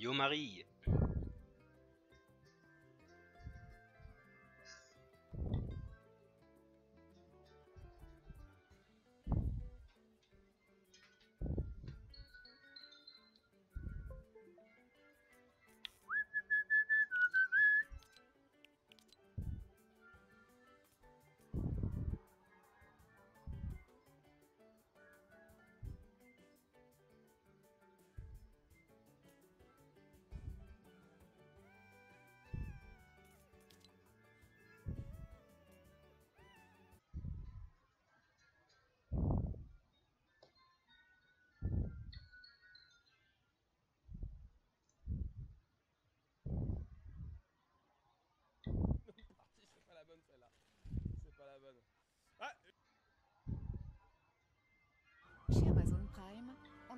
Yo Marie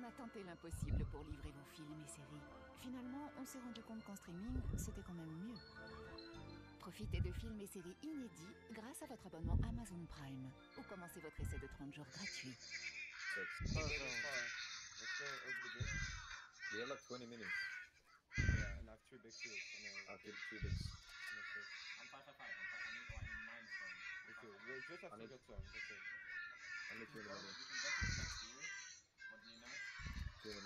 on a tenté l'impossible pour livrer vos films et séries. Finalement, on s'est rendu compte qu'en streaming, c'était quand même mieux. Profitez de films et séries inédits grâce à votre abonnement Amazon Prime. Ou commencez votre essai de 30 jours gratuit. Six. So, let's go over the bit. We have like 20 minutes. Yeah, and I have two big shields. And a, I think two bits. and a shield. I'm 555. I'm fi- I need like 9 stone. Me too. We just have I to need- get some. That's it. I need two in The. I'm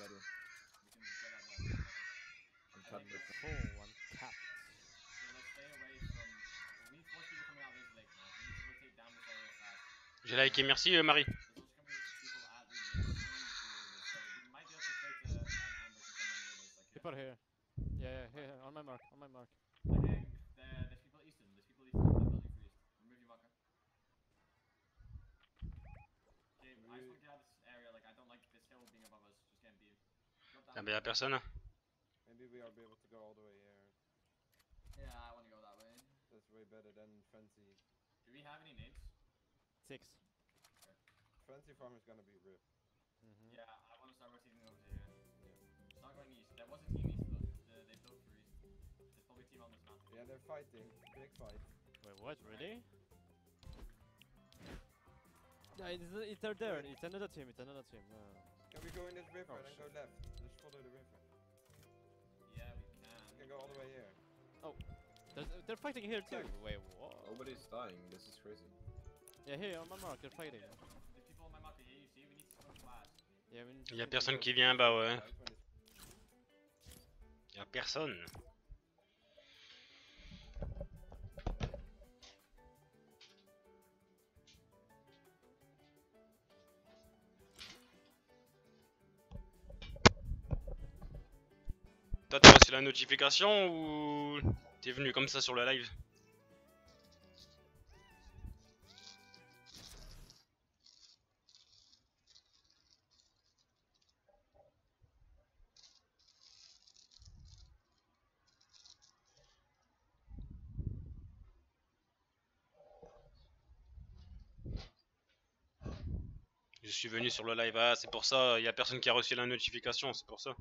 tapped with Oh, I'm. J'ai liké, merci euh, Marie. People here. Yeah, yeah, here, on my mark, on my mark. Drop down. bah personne. Maybe we are be able to go all the way here. Yeah, I want to go that way. That's way better than fancy. Do we have any nades? Six. Fancy farm is gonna be ripped. Mm-hmm. Yeah, I want to start rotating over to here. Start going east. There was a team east though. They built for east. There's probably a team on this mountain. Yeah, they're fighting. Big fight. Wait, what? Really? Yeah, it's, it's they're there. It's another team. It's another team. No. Can we go in this river Oh, and then go left? Just follow the river. Yeah, we We can. can go all the way here. They're, they're fighting here too. Wait, what? Nobody's dying. This is crazy. Yeah, here on my mark, they're fighting. There's people on my marker here. You see, we need to come fast. Yeah, I mean, Y'a personne qui vient, bah ouais. Y'a personne. Toi t'as reçu la notification ou t'es venu comme ça sur le live Je suis venu sur le live, ah c'est pour ça, y a personne qui a reçu la notification, c'est pour ça.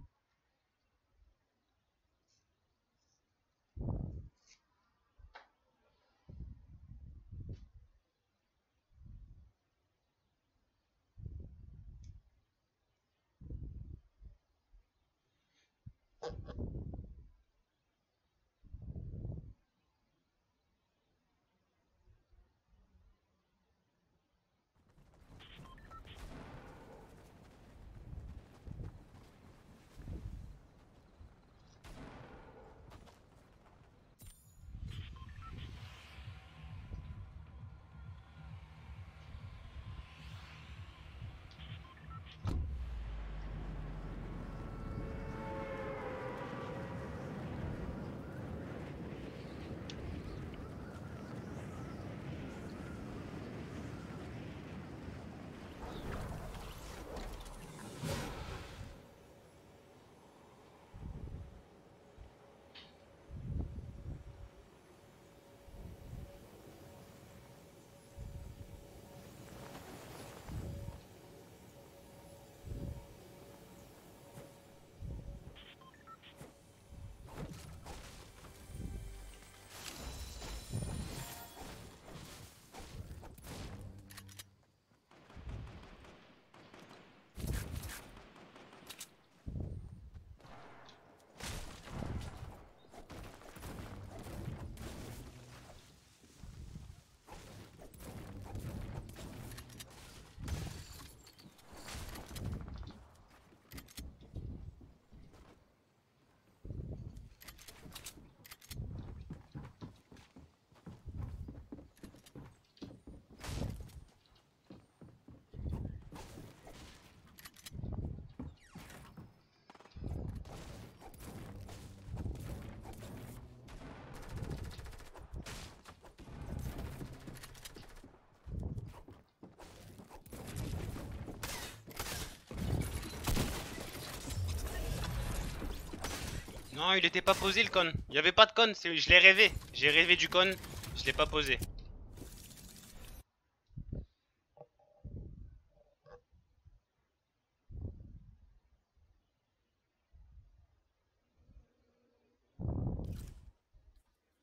Non, il était pas posé le con. Il y avait pas de con, je l'ai rêvé. J'ai rêvé du con, je l'ai pas posé.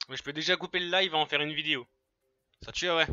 Je peux déjà couper le live et en faire une vidéo. Ça tue, ouais.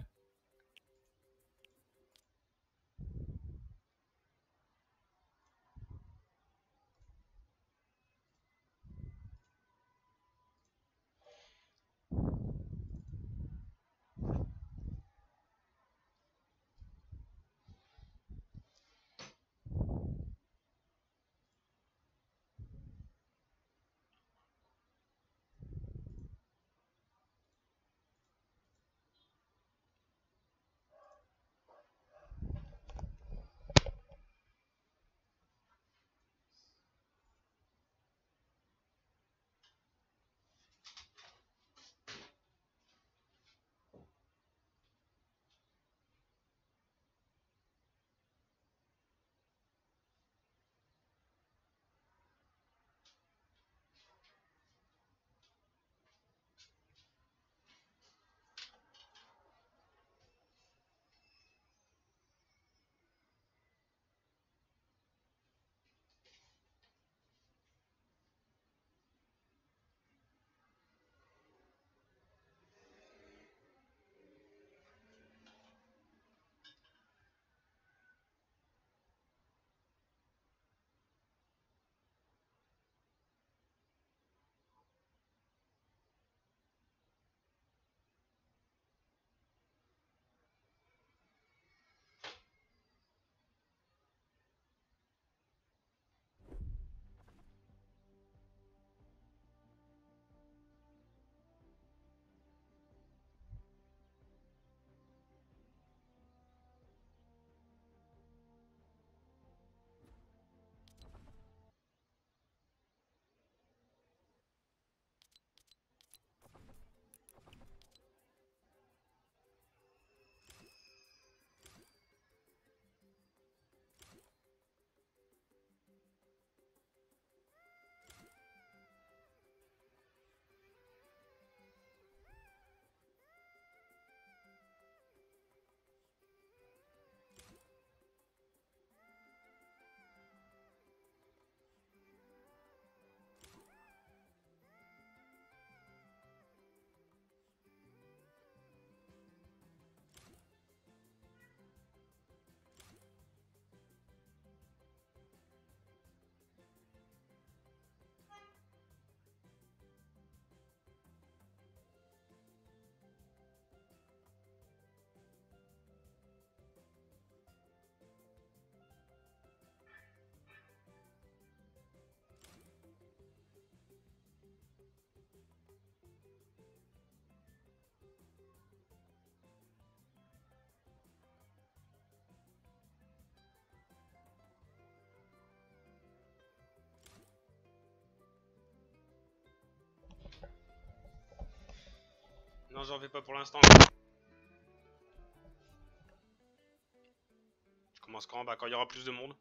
Non, j'en fais pas pour l'instant. Je commence quand Bah quand il y aura plus de monde.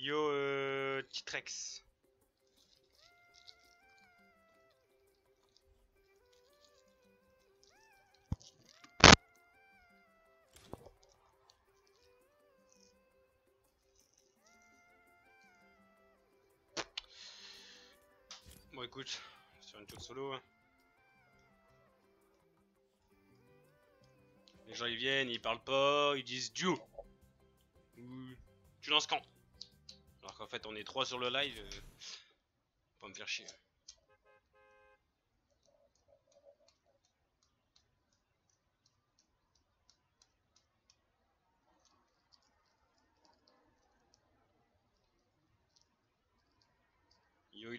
Yo, euh, Titrex. Bon, écoute, sur une tour solo. Hein. Les gens ils viennent, ils parlent pas, ils disent Dieu. Ou tu lances quand? Qu'en fait on est trois sur le live. euh, Pas me faire chier. Yo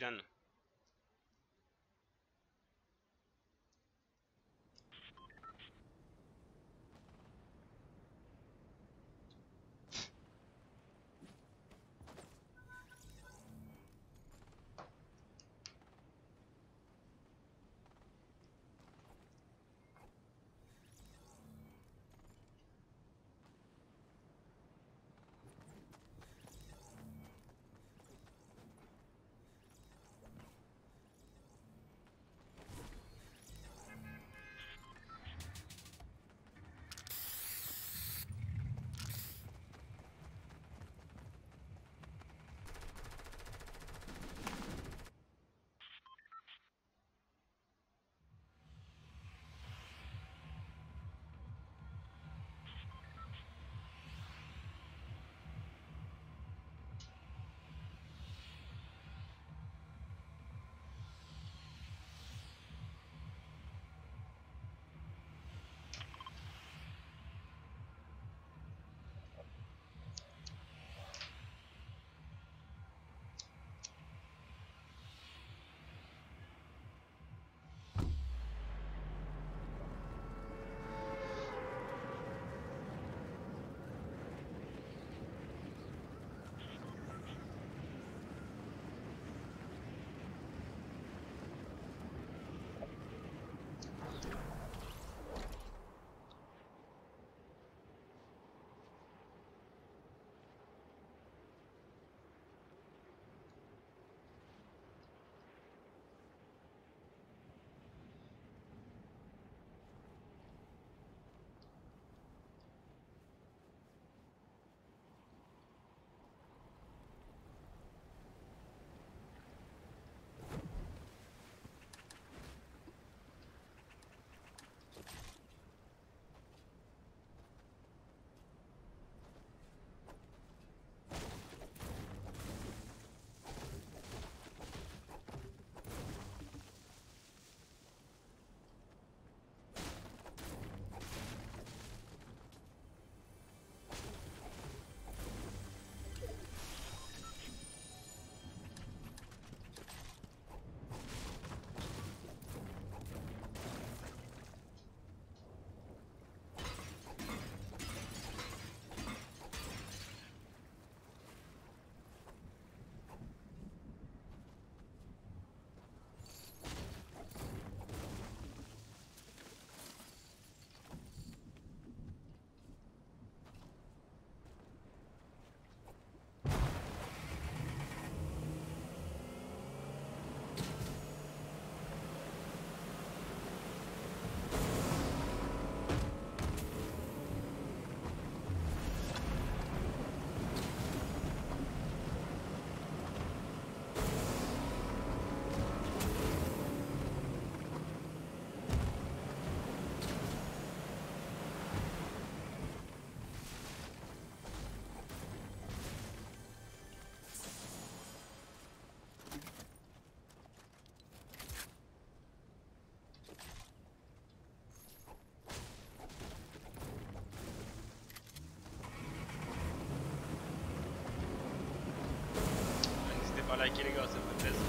Ilan. N'hésitez pas à liker les gars, ça me fait plaisir.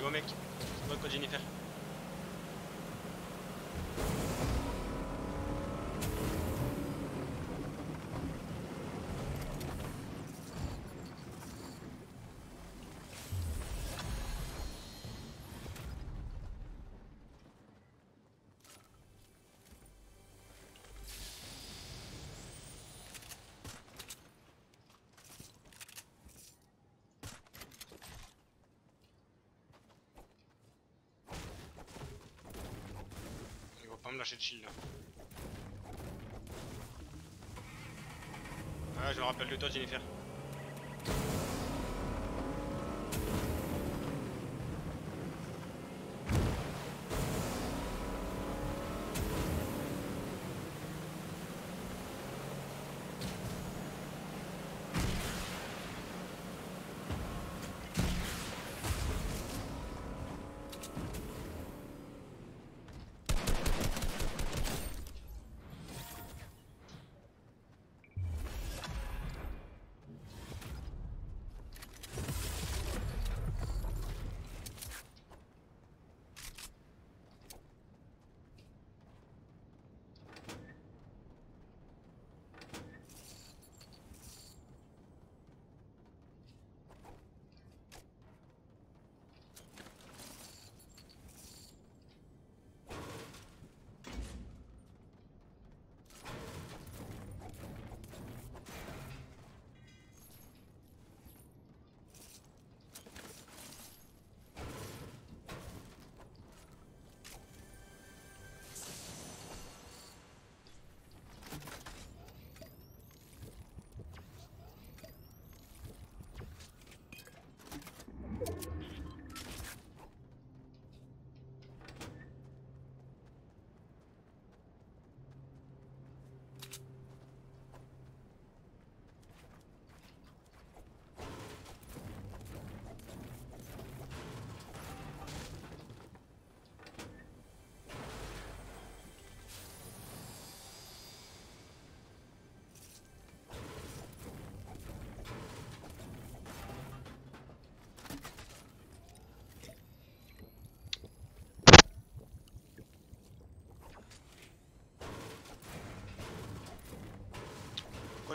Yo mec, c'est quoi le code Jennifer Il va pas me lâcher de shield. Ah, je me rappelle de toi Jennifer.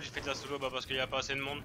Fait de la solo bah parce qu'il y a pas assez de monde.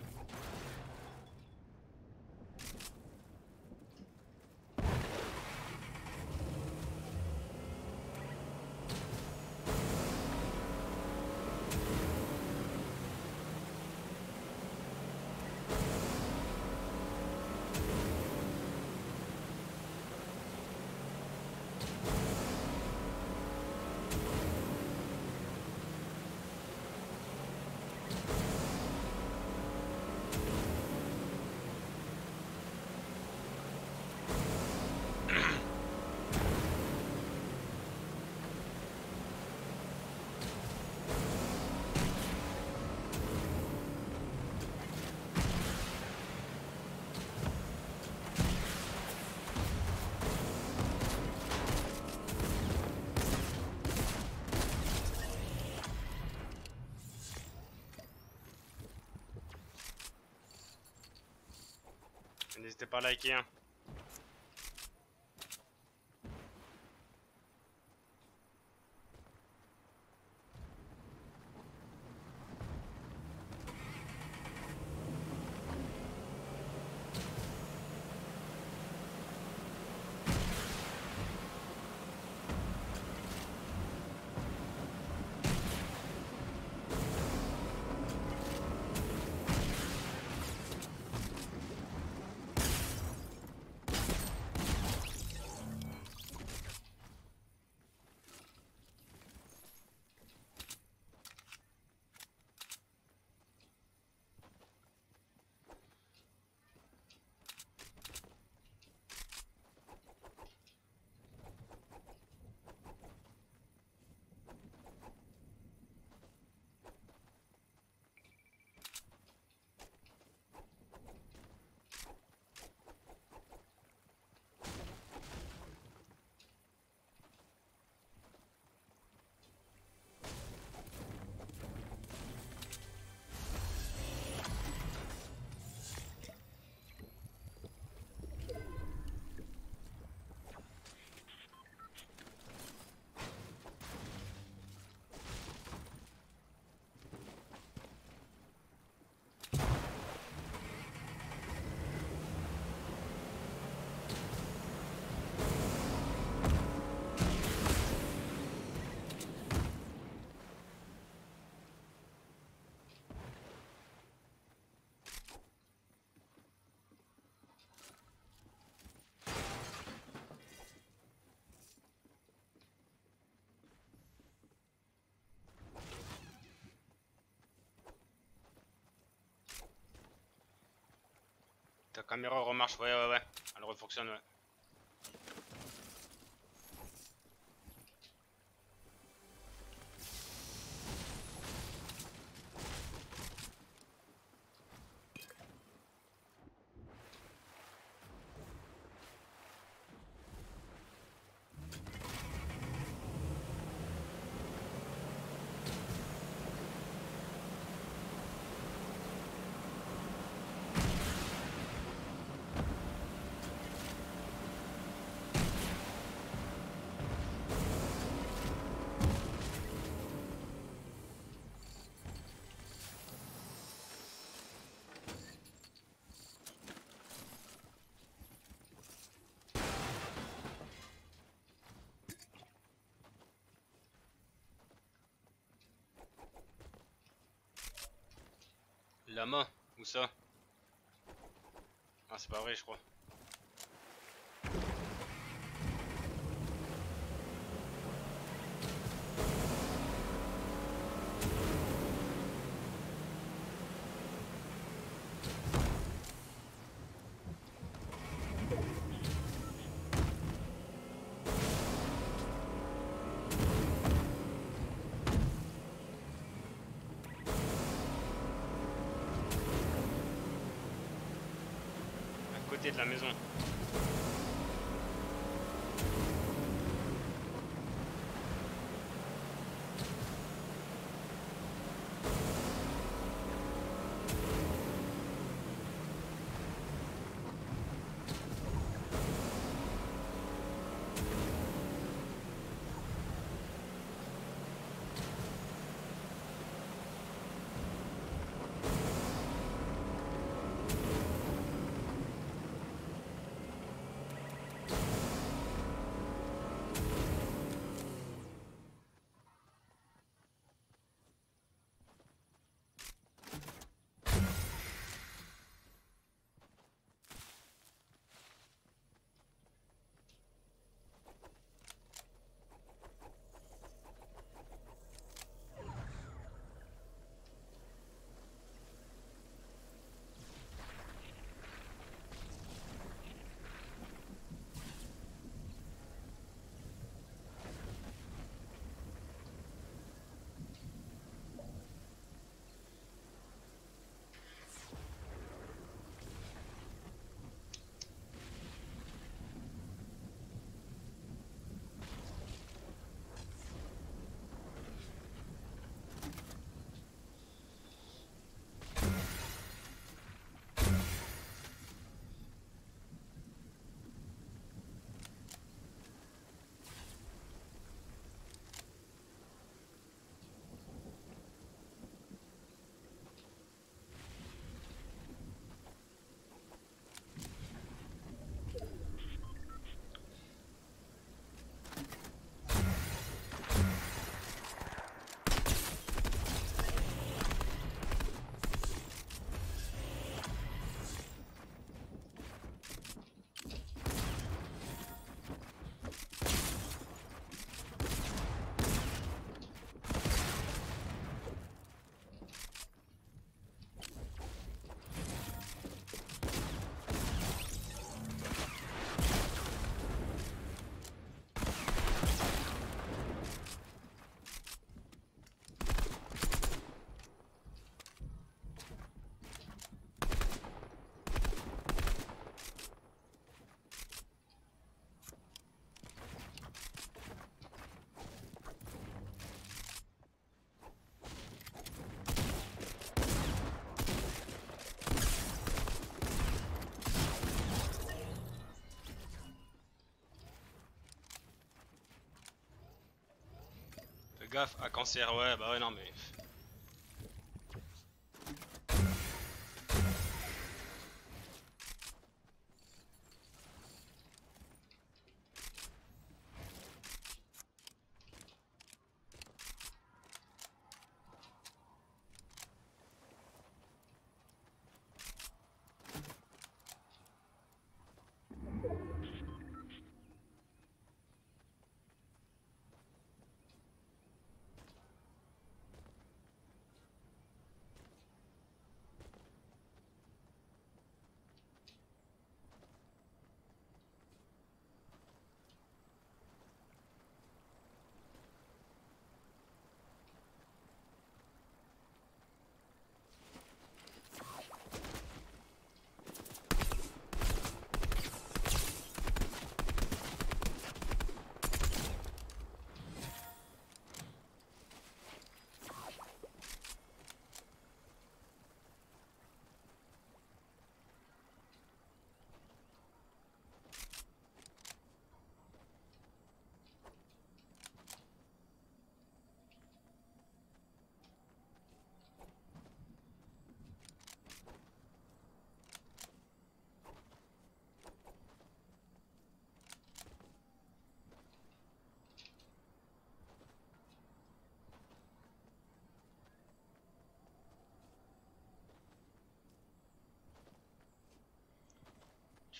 N'hésitez pas à liker. Hein. Ta caméra remarche, ouais, ouais, ouais. Elle refonctionne, ouais. Lama Où ça? Ah c'est pas vrai je crois. De la maison. Gaffe à cancer, ouais, bah ouais, non, mais.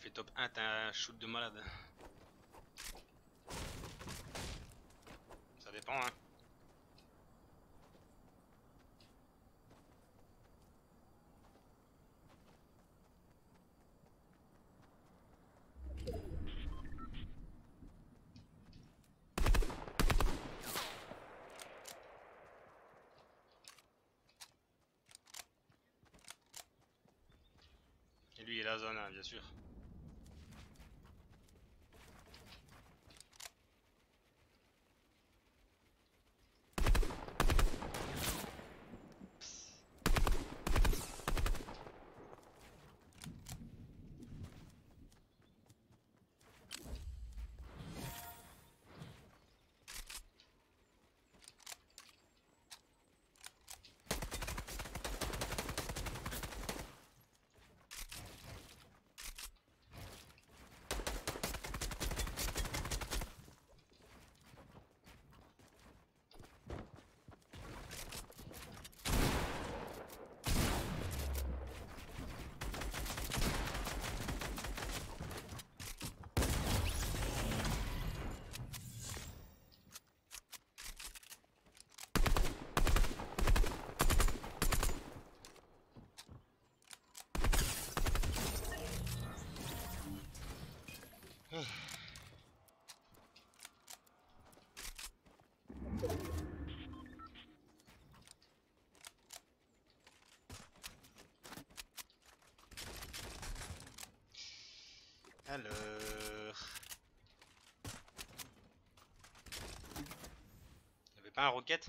Fais top 1, t'as un shoot de malade. Ça dépend, hein. Et lui, il est la zone, hein, bien sûr. Alors. Y'avait pas un roquette?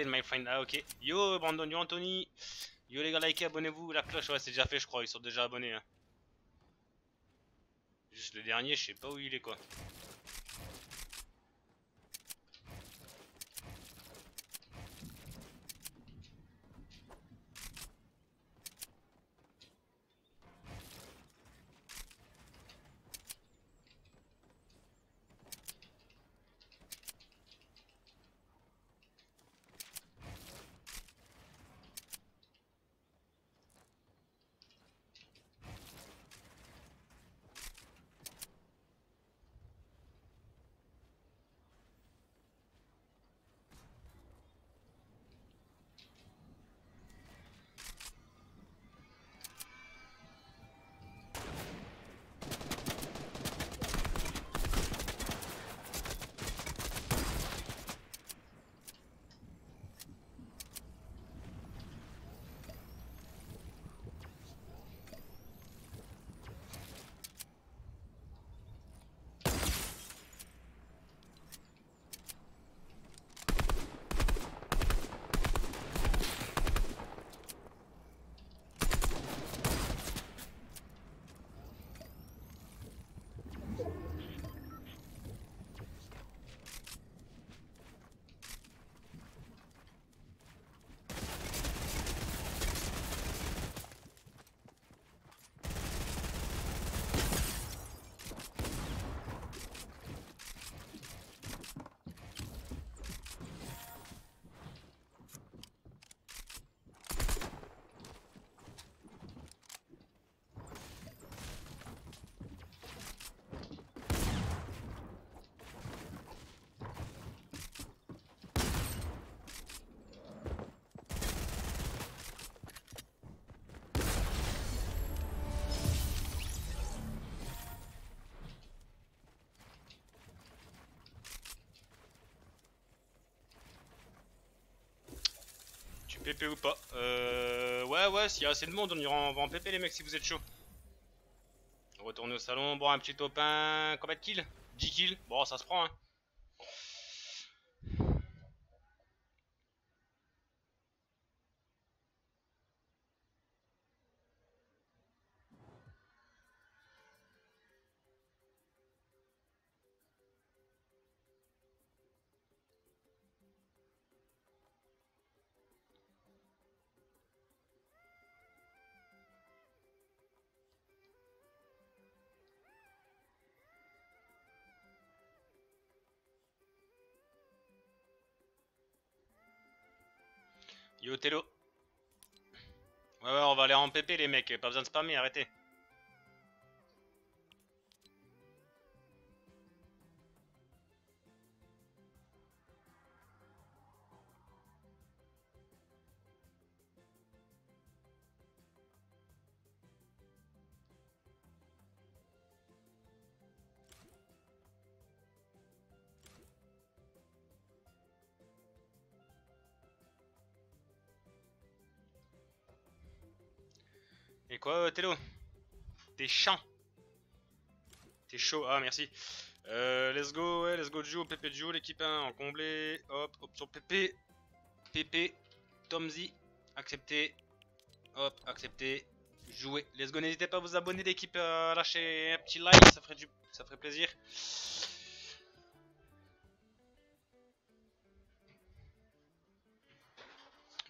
My friend. Ah, ok. Yo, Brandon, yo, Anthony. Yo, les gars, likez, abonnez-vous. La cloche, ouais, c'est déjà fait, je crois. Ils sont déjà abonnés. Hein. Juste le dernier, je sais pas où il est, quoi. PP ou pas Euh. Ouais, ouais, s'il y a assez de monde, on, ira, on va en PP, les mecs, si vous êtes chaud. Retourner au salon, boire un petit topin. Combien de kills 10 kills? Bon, ça se prend, hein. Yo Tello. Ouais ouais on va aller en PP les mecs, pas besoin de spammer, arrêtez. Quoi euh, Tello? T'es chiant. T'es chaud, ah merci. Euh, let's go, ouais, let's go Joe, PP Joe, l'équipe 1 en comblé. Hop, option PP. PP, Tomzy, accepté. Hop, accepté. Jouer. Let's go, n'hésitez pas à vous abonner l'équipe, à lâcher un petit like, ça ferait, du... ça ferait plaisir.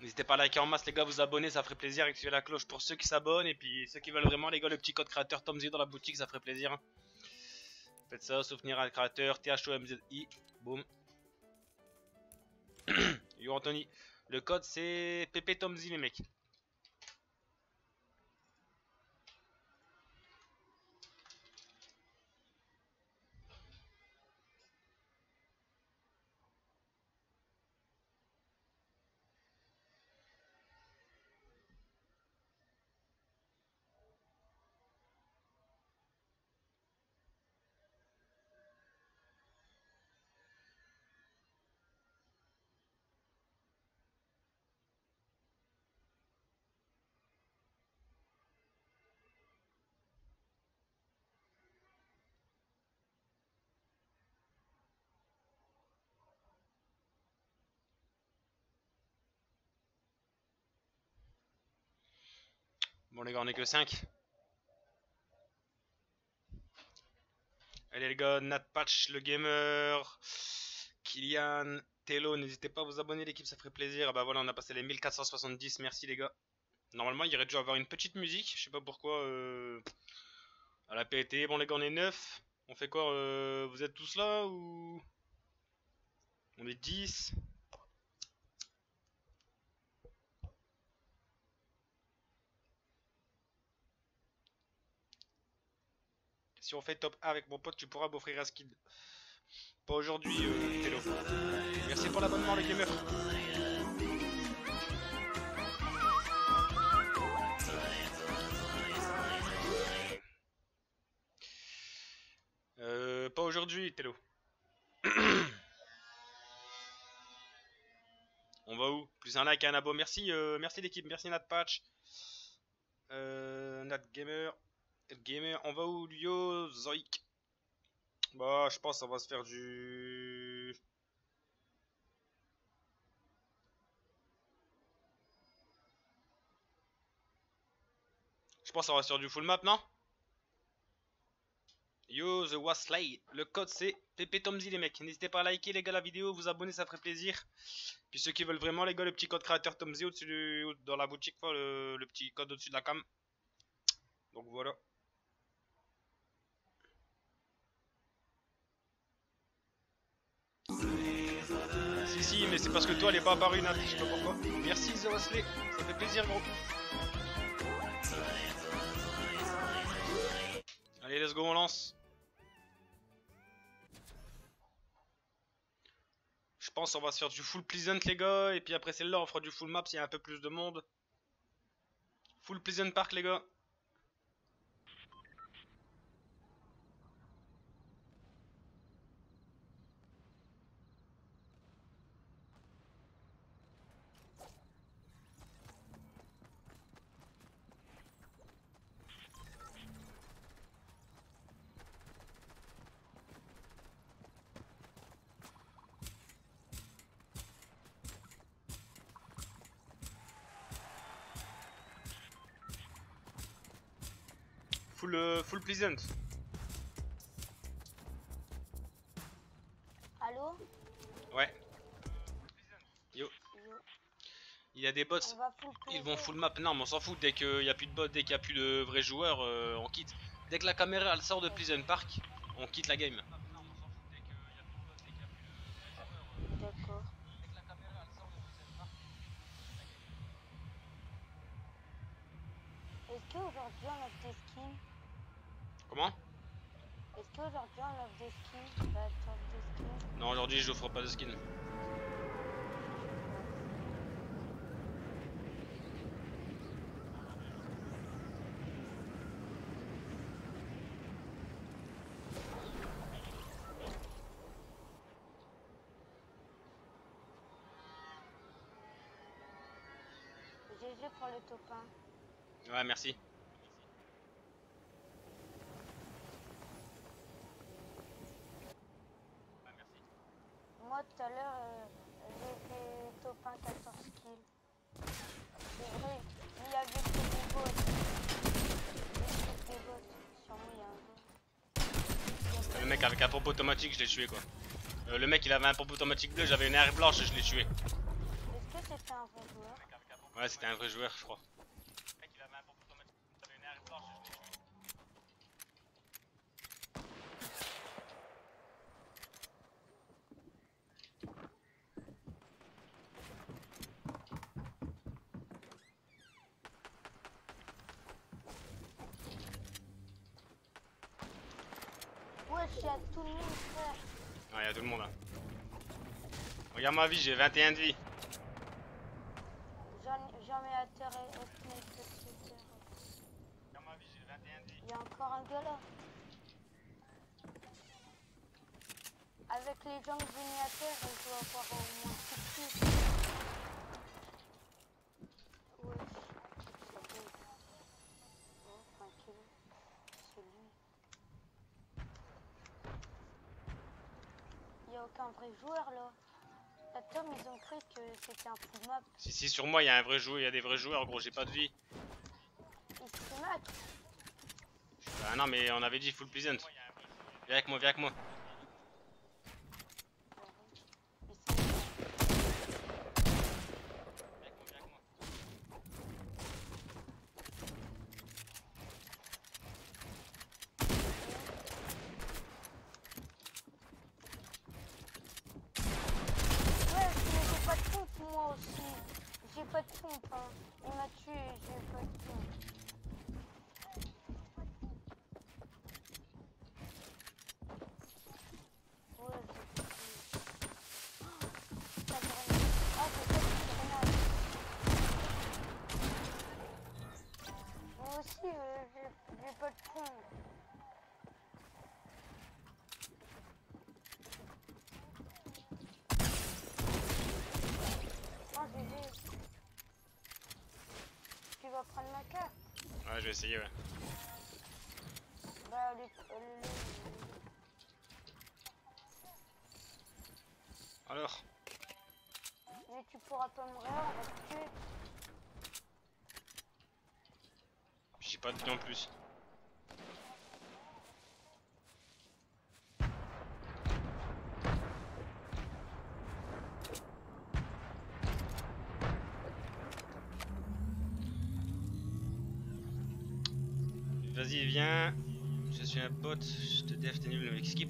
N'hésitez pas à liker en masse les gars, vous abonner, ça ferait plaisir. Activez la cloche pour ceux qui s'abonnent. Et puis ceux qui veulent vraiment les gars, le petit code créateur Tomzy dans la boutique, ça ferait plaisir. Faites ça, souvenir à le créateur, THOMZI. Boum. Yo Anthony. Le code c'est PP Tomzy les mecs. Bon les gars, on est que 5. Allez les gars, Nat Patch, le gamer, Kylian, Tello, n'hésitez pas à vous abonner l'équipe, ça ferait plaisir. Ah bah voilà, on a passé les 1470, merci les gars. Normalement, il aurait dû avoir une petite musique, je sais pas pourquoi. Euh... Elle a pété. Bon les gars, on est 9. On fait quoi euh, Vous êtes tous là ou... On est 10. Si on fait top 1 avec mon pote, tu pourras m'offrir un skin. Pas aujourd'hui, euh. Merci pour l'abonnement, les gamers. Euh, pas aujourd'hui, Tello. On va où? Plus un like un abo. Merci, euh, merci l'équipe, merci NatPatch. Euh, NatGamer. Gamer, on va où Yo, Zoïc Bah, je pense qu'on va se faire du... Je pense qu'on va se faire du full map, non? Yo, The Waslay. Le code c'est PPTomzy les mecs. N'hésitez pas à liker les gars la vidéo, vous abonner, ça ferait plaisir. Puis ceux qui veulent vraiment les gars, le petit code créateur Tomzy au-dessus dans la boutique, le petit code au-dessus de la cam. Donc voilà. Si si mais c'est parce que toi elle est pas apparue Nat, je sais pas pourquoi. Merci The Wasley, ça fait plaisir gros. Allez let's go on lance. Je pense on va se faire du full pleasant les gars et puis après celle-là on fera du full map s'il y a un peu plus de monde. Full pleasant park les gars. Full, euh, full pleasant. Allô Ouais. Yo. Il y a des bots. Ils vont full map. Non, mais on s'en fout. Dès qu'il n'y a plus de bots, dès qu'il n'y a plus de vrais joueurs, euh, on quitte. Dès que la caméra elle sort de Pleasant Park, on quitte la game. D'accord. Est-ce qu'aujourd'hui on offre des skins Comment Est-ce qu'aujourd'hui on offre des skins Bah, tu offres des skins Non, aujourd'hui je ferai pas de skin. GG pour le top 1. Ouais, merci. Moi tout à l'heure j'ai fait top 1 14 kills. C'est vrai, il y avait que des bots. Des bots. Moi il y a un bot. Le mec avec un pompe automatique, je l'ai tué quoi. Euh, le mec il avait un pompe automatique bleu, j'avais une air blanche, je l'ai tué. Est-ce que c'était un vrai joueur? Ouais, c'était un vrai joueur, je crois. Wesh, il y a tout le monde frère. Ouais, y'a tout le monde là. Regarde ma vie, j'ai 21 de vie. J'en mets à terre et. Regarde ma vie, j'ai 21 de vie. Il y a encore un gars là. Avec les jambes venues à terre, je dois avoir au moins 6 kills. Wesh, c'est bon. Tranquille. C'est lui. Il n'y a aucun vrai joueur là. Tom, ils ont cru que c'était un full map. Si, si, sur moi, il y a un vrai joueur, il y a des vrais joueurs, gros, j'ai pas de vie. Il stream Ah non, mais on avait dit full pleasant. Viens avec moi, viens avec moi. Ouais, mais j'ai pas de pompe moi aussi. J'ai pas de pompe. Hein. Il m'a tué, j'ai pas de pompe. Ouais, j'ai tué. La grenade. Ah, c'est quoi cette grenade Moi aussi, euh, j'ai j'ai pas de pompe. Oh, GG. Tu vas prendre ma carte Ouais, je vais essayer, ouais. Bah, allez, Alors mais tu pourras pas me réa, on va te tuer. J'ai pas de vie en plus.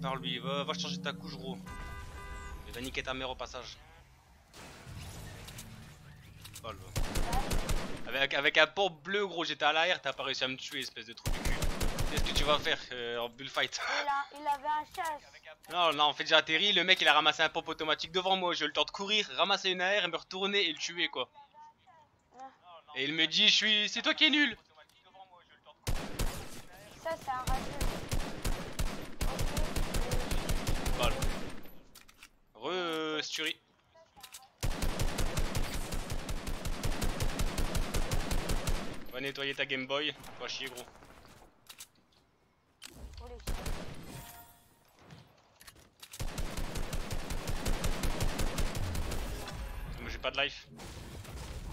Parle lui va, va changer ta couche, gros. Il va niquer ta mère au passage. Oh, avec, avec un pompe bleu gros, j'étais à l'arrière, t'as pas réussi à me tuer espèce de trou du cul. Qu'est-ce que tu vas faire euh, en bullfight? Il, a, il avait un chasse. Non, non, en fait j'ai atterri, le mec il a ramassé un pompe automatique devant moi, j'ai eu le temps de courir, ramasser une AR et me retourner et le tuer quoi. Et il me dit, je suis... c'est toi qui es nul Ça, c'est un rageux. Ok. Balle. Re... Euh, Sturi. Va nettoyer ta Game Boy, va chier gros. Moi j'ai pas de life.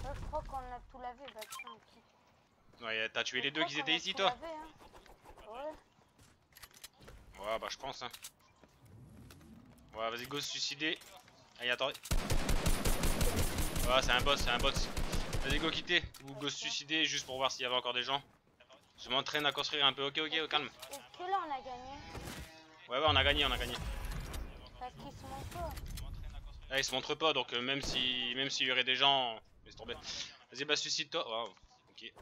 Là, je crois qu'on a tout lavé, bah. Ouais, t'as tué les deux qui étaient ici toi. Ouais. Ouais, bah je pense hein. Ouais, vas-y, go se suicider. Allez, attends. Ouais, c'est un boss, c'est un boss. Vas-y, go quitter. Ou go se suicider juste pour voir s'il y avait encore des gens. Je m'entraîne à construire un peu. Ok, ok, au calme. Est-ce que là, on a gagné Ouais, ouais, on a gagné, on a gagné. Parce qu'ils sont en feu. Là, ils se montrent pas, donc euh, même si même s'il y aurait des gens, laisse tomber. Vas-y, bah suicide-toi. Waouh. Ok.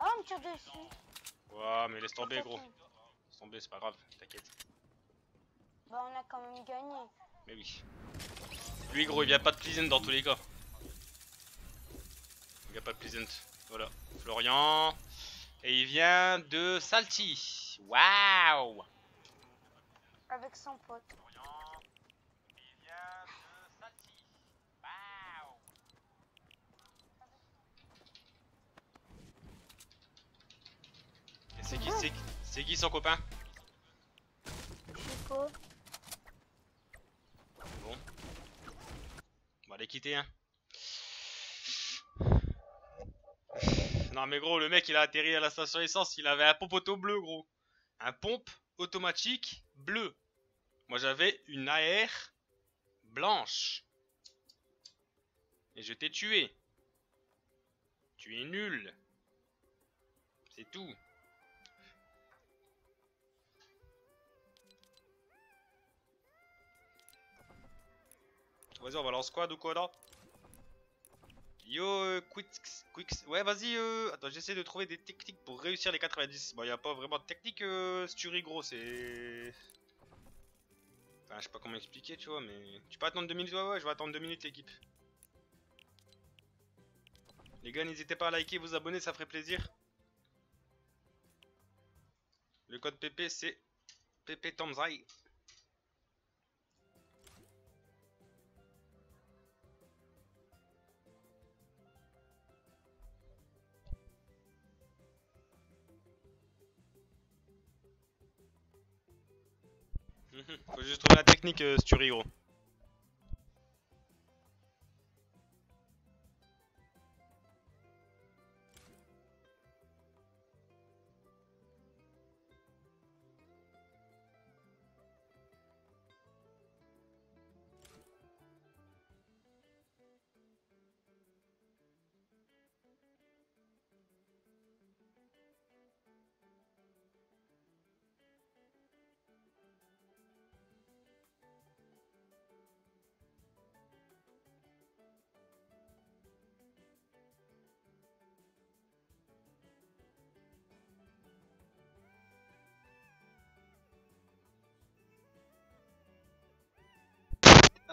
Ah, on me tire dessus. Waouh, mais laisse tomber, gros. Laisse tomber, c'est pas grave. T'inquiète. Bah, on a quand même gagné. Mais oui. Lui, gros, il vient pas de Pleasant dans tous les cas. Il vient pas de Pleasant. Voilà. Florian. Et il vient de Salty. Waouh. Avec son pote. Il vient de Salty. Waouh. Et c'est qui, c'est, c'est qui son copain? Chico. Bon. On les quitter, hein. Non mais gros, le mec il a atterri à la station essence, il avait un pompe auto bleu gros. Un pompe automatique bleu. Moi j'avais une AR blanche. Et je t'ai tué. Tu es nul. C'est tout. Vas-y, on va lancer squad ou quoi là? Yo, euh, Quicks, Quicks. Ouais, vas-y. Euh... Attends, j'essaie de trouver des techniques pour réussir les 90. Bon, y a pas vraiment de technique, euh, Sturi, gros. C'est. Enfin, je sais pas comment expliquer, tu vois, mais. Tu peux attendre 2 minutes Ouais, ouais, je vais attendre 2 minutes, l'équipe. Les gars, n'hésitez pas à liker, vous abonner, ça ferait plaisir. Le code PP, c'est PP Tomzai. Faut juste trouver la technique, euh, Sturi,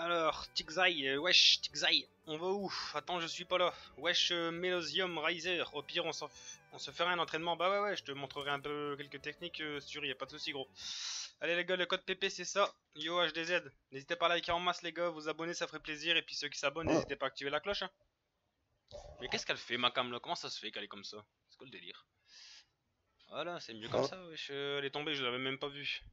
Alors, Tigzai, euh, wesh, Tigzai, on va où? Attends, je suis pas là. Wesh, euh, Melosium Riser, au pire, on, on se ferait un entraînement. Bah ouais, ouais, je te montrerai un peu quelques techniques, euh, sûr, y a pas de souci, gros. Allez, les gars, le code PP, c'est ça. Yo, HDZ. N'hésitez pas à liker en masse, les gars, vous abonner, ça ferait plaisir. Et puis ceux qui s'abonnent, n'hésitez pas à activer la cloche. hein. Mais qu'est-ce qu'elle fait, ma cam, là? Comment ça se fait qu'elle est comme ça? C'est quoi le délire? Voilà, c'est mieux comme ça, wesh. euh, Elle est tombée, je l'avais même pas vue.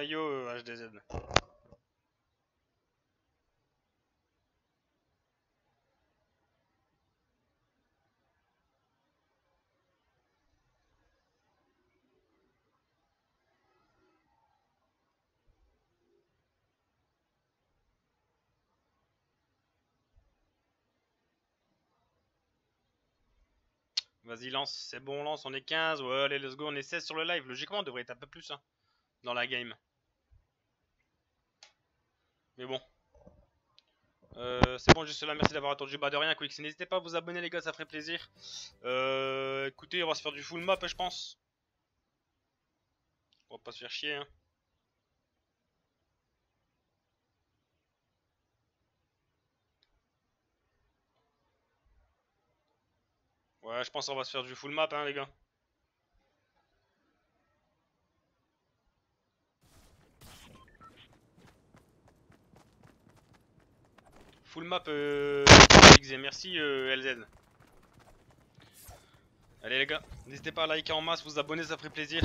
Yo, HDZ. Vas-y, lance, c'est bon, lance, on est 15, ouais, allez, let's go, on est 16 sur le live, logiquement on devrait être un peu plus, hein, dans la game. Mais bon. Euh, c'est bon, juste là, merci d'avoir attendu, bah de rien, Quicks, n'hésitez pas à vous abonner les gars, ça ferait plaisir. Euh, écoutez, on va se faire du full map, je pense. On va pas se faire chier, hein. Ouais, je pense qu'on va se faire du full map, hein, les gars. Full map, euh, XZ. merci euh, LZ. Allez les gars, n'hésitez pas à liker en masse, vous abonner, ça ferait plaisir.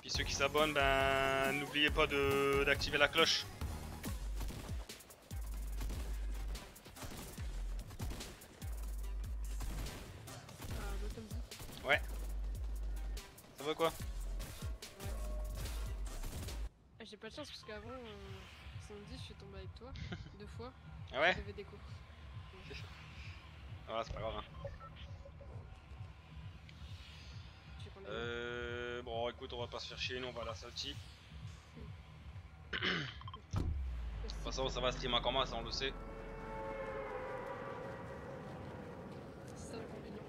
Puis ceux qui s'abonnent, ben n'oubliez pas d'activer la cloche. Dit. Ça va quoi? J'ai pas de chance parce qu'avant, euh, samedi, je suis tombé avec toi deux fois. Ah ouais cours. Ah c'est pas grave. Hein. Euh, bon écoute, on va pas se faire chier, nous on va à la salty. De Merci. toute façon, ça va stream encore moins, ça on le sait. C'est ça l'inconvénient.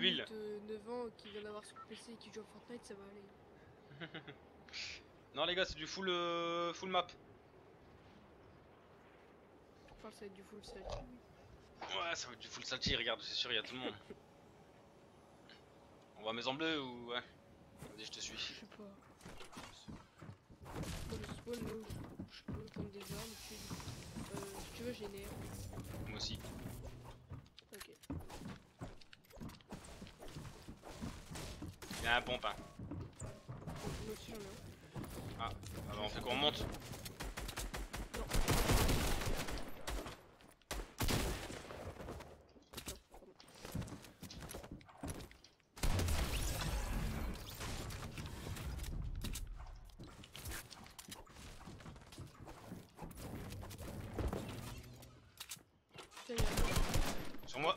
Si c'est Full Timmy ville. de 9 ans qui vient d'avoir son PC et qui joue à Fortnite, ça va aller. Non les gars, c'est du full, euh, full map. Enfin, ça va être du full. Ouais, ça va être du full salty, regarde, c'est sûr, il y a tout le monde. On va maison bleue ou ouais Vas-y, je te Je suis. sais pas. Je spawn je spawn comme des armes. Puis, euh, si tu veux, j'ai. Moi aussi. Il y a un aussi, j'en ai un. Ah bah, on fait qu'on monte. Non, pardon. Putain, il y a un- Sur moi.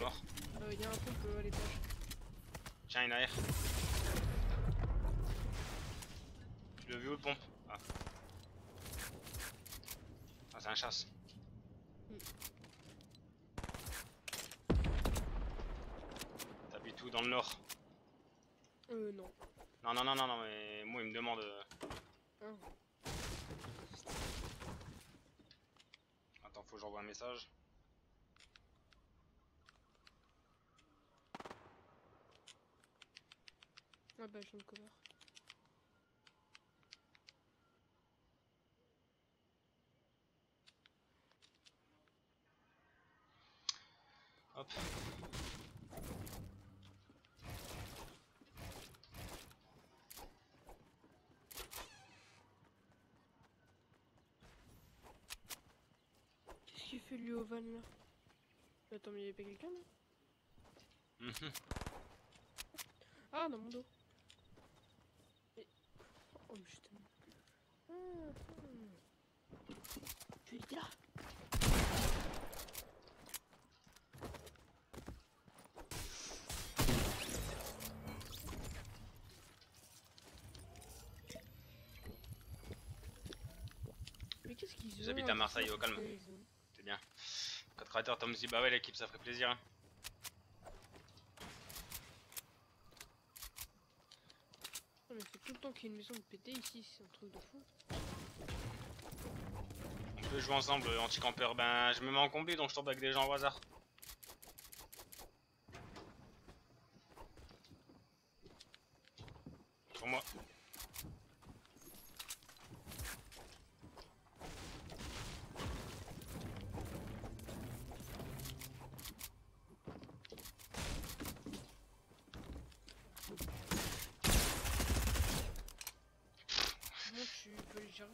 Mort. euh, il y a un pompe euh, à l'étage. Tiens, une AR. Tu l'as vu où le pompe Ah. Ah, c'est un chasse. T'habites où dans le nord Euh, non. Non, non, non, non, non, mais moi il me demande. euh, Ah. Attends, faut que j'envoie un message. Ah bah, je viens de cover. Hop. fait là Attends, mais il y avait pas quelqu'un là. Ah, dans mon dos. Mais- Oh, mais je t'aime. Ah, ah. Tu es là Mais qu'est-ce qu'ils Ils ont habitent là, à Marseille, au calme. ça, ils ont- C'est bien. Créateur Tom dit bah ouais l'équipe ça ferait plaisir. hein. Non, mais c'est tout le temps qu'il y a une maison de pété ici, c'est un truc de fou. On peut jouer ensemble anti-campeur. Ben je me mets en combi donc je tombe avec des gens au hasard. Pour moi. Comment tu peux les gérer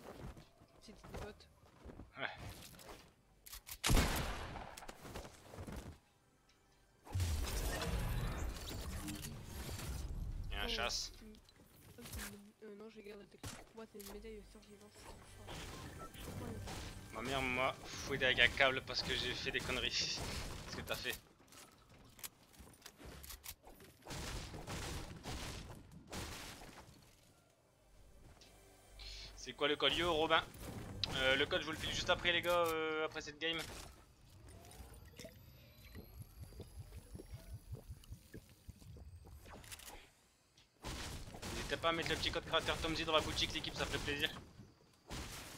C'était des bots. Ouais. Il y a un Oh, chasse. tu- Ah, c'est une- euh, moi, une médaille. Ma mère m'a fouetté avec un câble parce que j'ai fait des conneries. Qu'est-ce que t'as fait? C'est quoi le code? Yo Robin Euh, Le code je vous le file juste après les gars, euh, après cette game. N'hésitez pas mettre le petit code créateur Tomzy dans la boutique l'équipe ça ferait plaisir.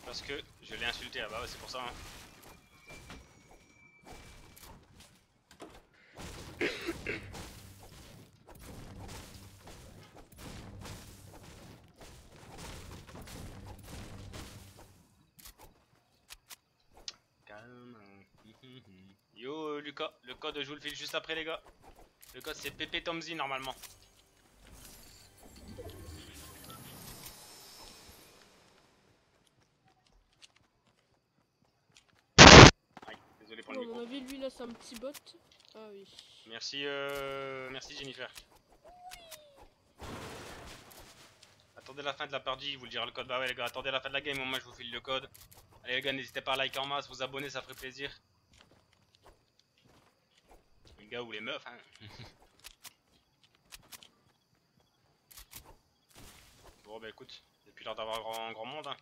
Parce que je l'ai insulté, ah bah ouais c'est pour ça. hein. Yo Lucas, le code je vous le file juste après les gars. Le code c'est PP Tomzy normalement. Aïe, désolé pour le Bon, c'est un petit bot. Ah oui. Merci, euh... merci Jennifer. Attendez la fin de la partie, je vous le dirai le code. Bah ouais les gars, attendez la fin de la game, moi je vous file le code. Allez les gars, n'hésitez pas à liker en masse, vous abonner, ça ferait plaisir. Les gars ou les meufs, hein. bon bah écoute, depuis l'heure d'avoir grand, grand monde. Hein.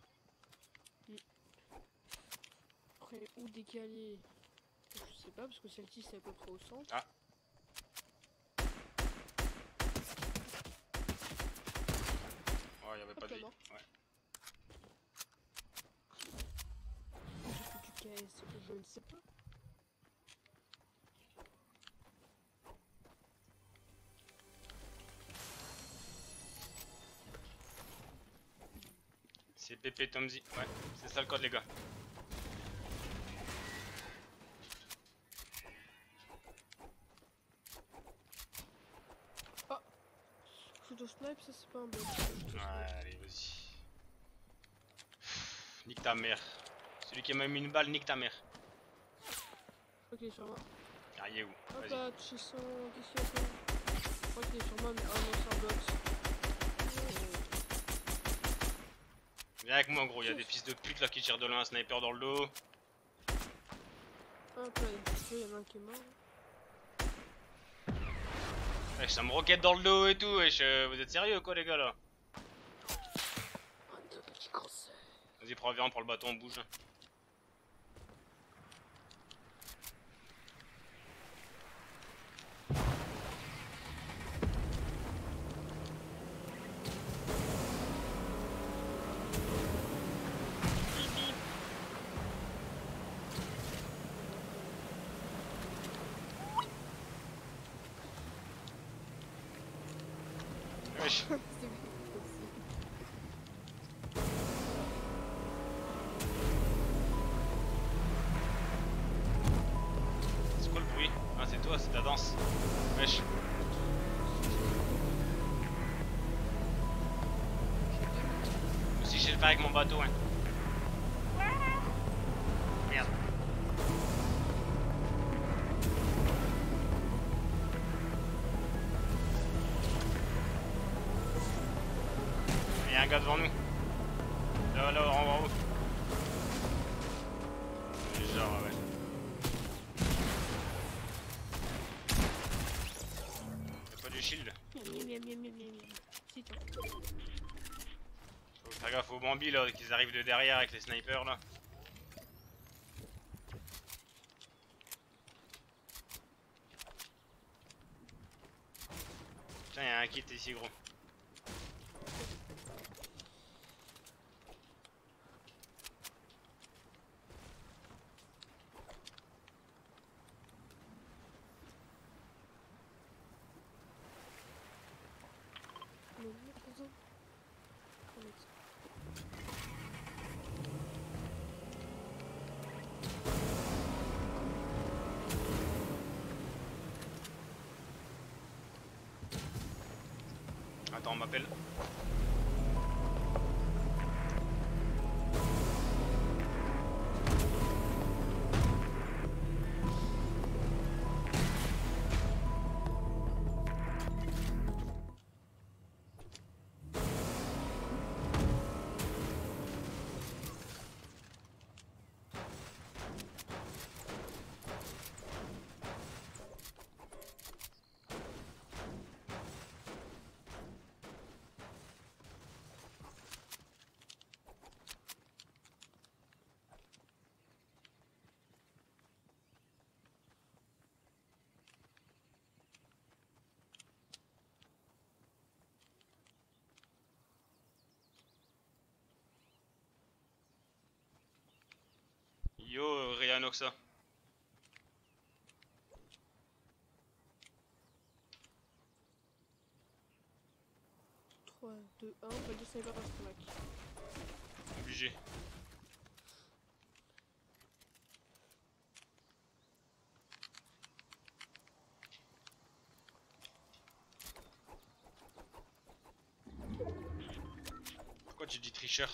Après, où décaler? Sais pas, parce que celle-ci, c'est à peu près au centre. Ah. Ouais, y'avait pas Hop de là, vie. non. Ouais. Casses Je ne sais pas. C'est Pépé Tomzy. Ouais, c'est ça le code les gars. Snipe, ça c'est pas un bot. Ouais, allez, vas-y. Nique ta mère. Celui qui m'a mis une balle, nique ta mère. Ok, sur moi. Ah, il est où? Hop là, touché son. Qu'est-ce qu'il y a fait Je crois qu'il est sur moi, mais ah non, c'est un bot. Viens avec moi, gros. Il y a des fils de pute là qui tirent de loin un sniper dans le dos. Hop là, il y en a un qui est mort. Ça me roquette dans le dos et tout. Wesh, euh, vous êtes sérieux quoi, les gars là? Oh. Vas-y, prends, viens, on prend le bâton, on bouge. Gaffe aux bambis là, qu'ils arrivent de derrière avec les snipers là. Tiens, y'a un kit ici gros. Rayanoxa. 3, 2, 1, on va le sniper dans mec. Obligé. Pourquoi tu dis tricheur?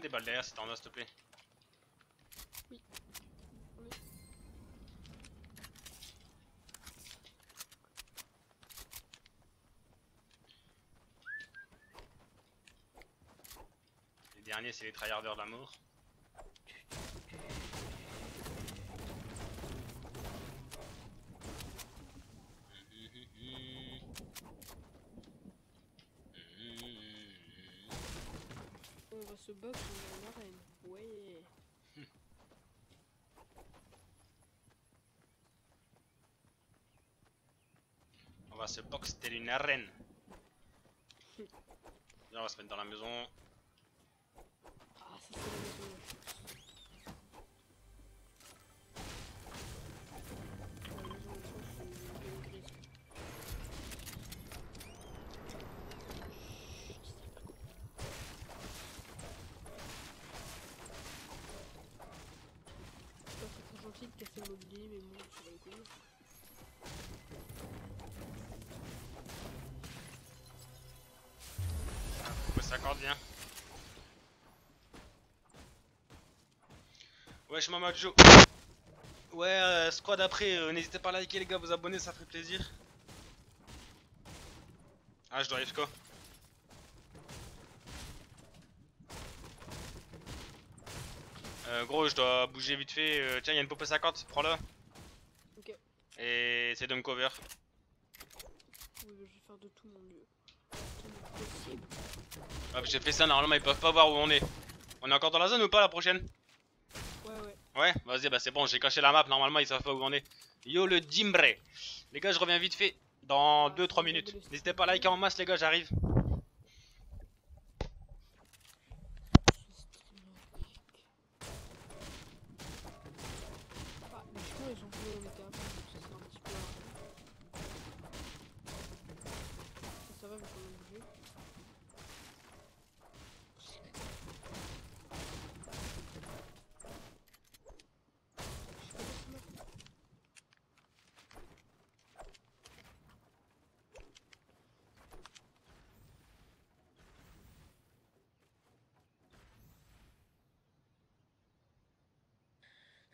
Des balles derrière si t'en as s'il te plaît. Oui. Les derniers c'est les tryharders d'amour. On une arène. Là, on va se mettre dans la maison. Ah, ça c'est la maison. Wesh Mama Joe Ouais, euh, squad après, euh, n'hésitez pas à liker les gars, vous abonner, ça ferait plaisir. Ah, je dois FK. Euh, gros, je dois bouger vite fait. euh, tiens, il y a une poupée 50, prends-la. Ok. Et essaie de me cover. Oui, je vais faire de tout mon possible. Hop, j'ai fait ça, normalement ils peuvent pas voir où on est. On est encore dans la zone ou pas la prochaine? Ouais, vas-y, bah c'est bon, j'ai caché la map, normalement ils savent pas où on est. Yo le Dimbre Les gars, je reviens vite fait dans Ah, 2-3 minutes. N'hésitez pas à liker en masse, les gars, j'arrive. Ah, les chevaux, ils ont voulu le mettre avant, donc ça sera un petit peu Ça, ça va, mais quand même bouger. Je sais pas si ma-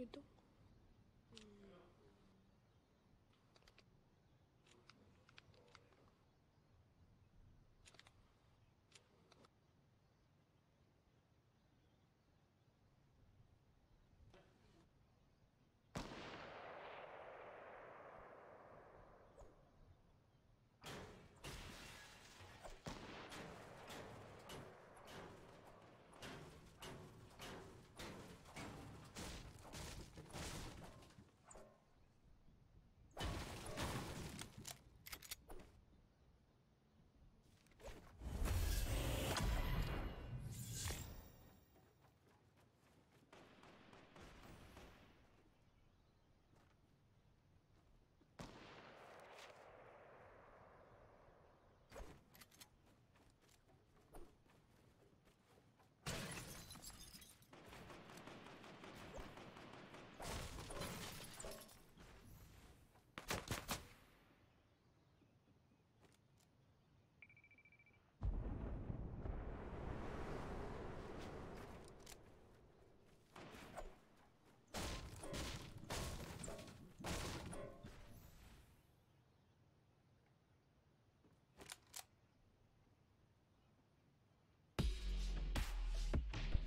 придумал.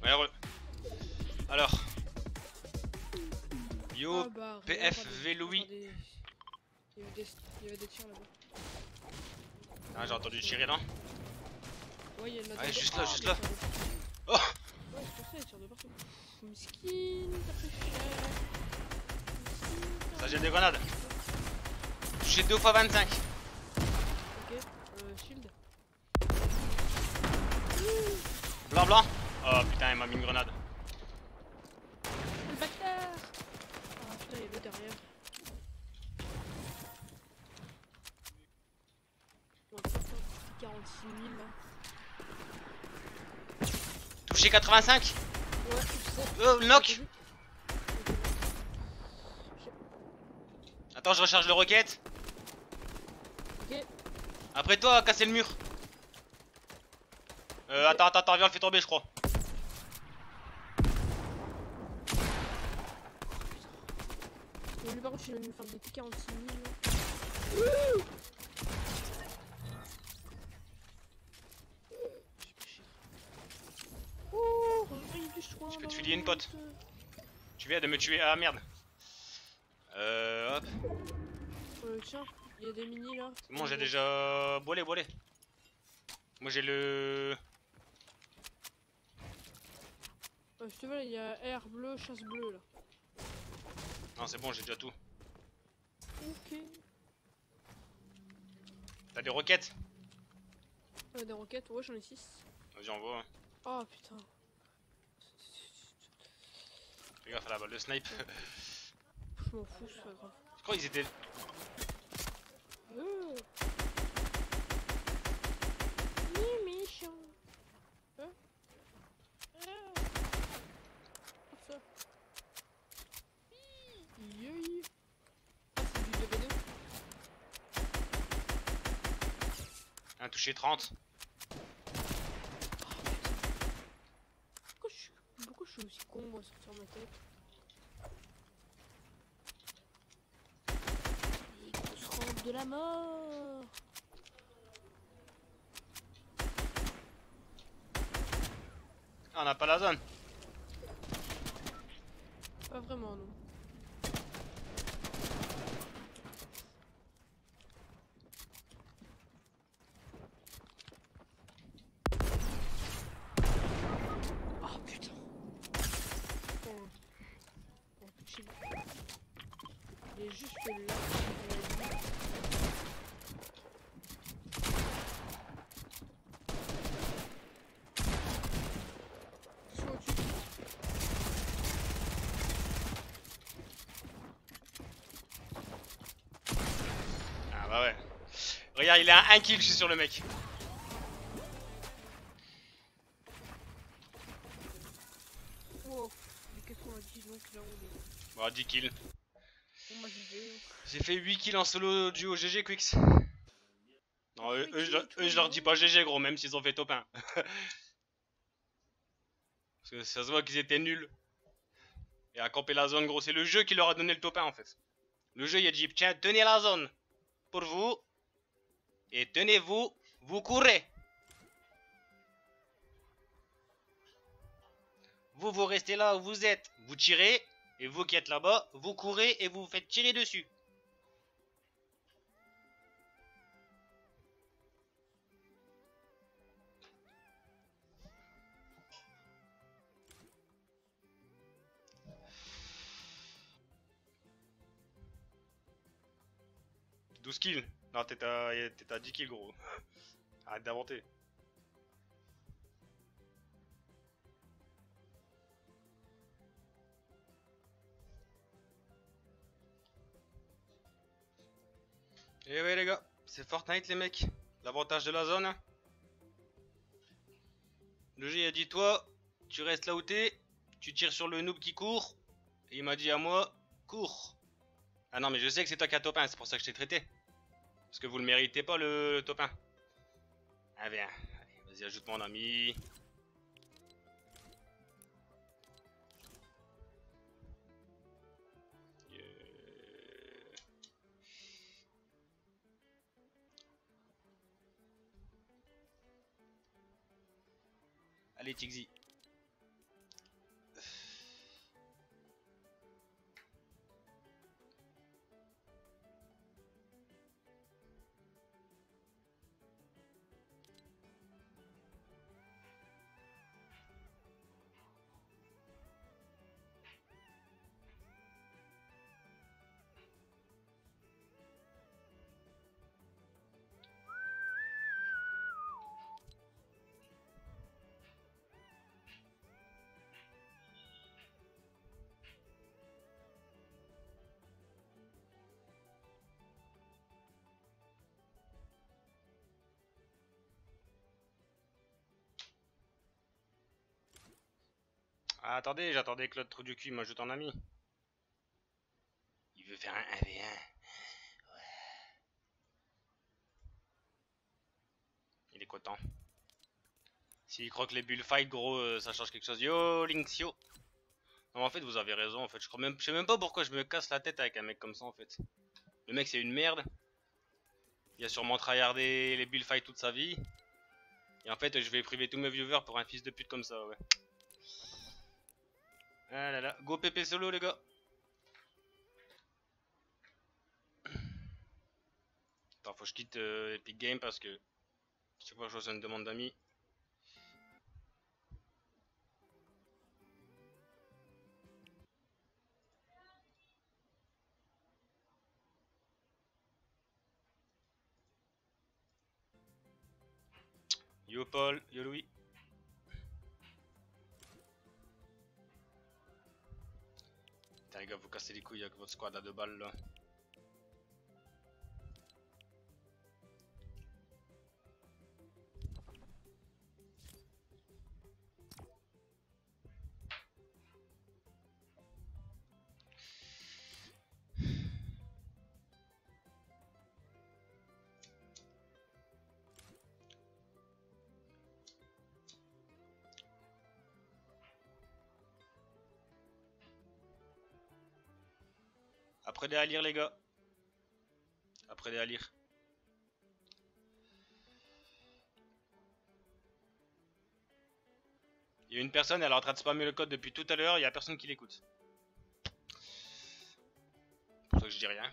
Ouais, re- Alors. Yo, Ah bah, PF rien, attendez, Véloui. attendez. Il y avait des, il y avait des tirs là-bas. ah, j'ai entendu tirer là. Ouais, il y en a deux- juste là, Ah, juste des là. Oh Ouais, c'est pour ça, il tire de partout. Miskin, t'as fait. Miskin, Ça jette des grenades. Touché 2 fois 25. Ok, euh, shield. Blanc, blanc. Il m'a mis une grenade. Le bâtard Ah putain, il y avait derrière. Ça, ça, 46 000 là. Touché 85. Ouais, je sais. Oh, le knock. Attends, je recharge le roquette. Ok. Après toi, casser le mur. Euh, attends, attends, attends, viens, on le fait tomber, je crois. Contre, il va nous faire des 46 000 là. J'ai pris cher. Oh, il est soin Je peux te filer une pote. Tu viens de me tuer. Ah merde. Euh, hop. Euh, tiens, il y a des mini là. Bon, j'ai déjà. Bolé, bolé. Moi j'ai le. Euh, je te vois, il y a air bleu, chasse bleue là. Non, c'est bon, j'ai déjà tout. Ok. T'as des roquettes Euh, des roquettes, ouais, j'en ai 6. Vas-y, envoie. hein. Oh putain. Fais gaffe à la balle de snipe. Je m'en fous, c'est pas grave. Je crois qu'ils étaient. Euh méchant. Hein Ah. Hop ça. Yoï. Ah, c'est du DVD. Un touché 30. Pourquoi je, suis... Pourquoi je suis aussi con moi sur ma tête grosses rampes de la mort Ah, on n'a pas la zone. Pas vraiment non. Ah putain Oh. Oh, chill. Et juste là. euh, Attention au-dessus. Ah bah ouais. Regarde, il a un kill, je suis sur le mec. Wow. Mais 90 donc là on est. Bon, 10 kills. J'ai fait 8 kills en solo duo GG Quicks. Non, eux, eux, je, leur- eux, je leur dis pas GG gros, même s'ils ont fait top 1. Parce que ça se voit qu'ils étaient nuls. Et à camper la zone gros, c'est le jeu qui leur a donné le top 1 en fait. Le jeu il a dit tiens tenez la zone pour vous. Et tenez-vous, vous courez. Vous, vous restez là où vous êtes. Vous tirez. Et vous qui êtes là-bas, vous courez et vous vous faites tirer dessus. « 12 kills Non, t'es à, à 10 kills, gros. Arrête d'inventer. Eh ouais les gars, c'est Fortnite les mecs. L'avantage de la zone. hein. Le G a dit toi, tu restes là où t'es, tu tires sur le noob qui court. Et il m'a dit à moi, cours. Ah non mais je sais que c'est toi qui as top 1, c'est pour ça que je t'ai traité. Parce que vous le méritez pas le, le top 1. Ah allez, vas-y ajoute mon ami. Yeah. Allez Tixi. Ah, attendez, j'attendais que l'autre trou du cul m'ajoute en ami. Il veut faire un 1v1. Ouais. Il est content. S'il croit que les bullfights, gros, euh, ça change quelque chose. Yo, Lynxio. Non, en fait, vous avez raison. En fait, je crois même, je sais même pas pourquoi je me casse la tête avec un mec comme ça, en fait. Le mec, c'est une merde. Il a sûrement tryhardé les bullfights toute sa vie. Et en fait, je vais priver tous mes viewers pour un fils de pute comme ça, ouais. Ah là là, go PP solo les gars. Attends, faut que je quitte euh, Epic Game parce que chaque fois que je reçois une demande d'amis. Yo Paul, yo Louis. Putain les gars, vous cassez les couilles squad à lire les gars. Apprenez à lire. Il y a une personne, elle est en train de spammer le code depuis tout à l'heure, il y a personne qui l'écoute. Que je dis rien.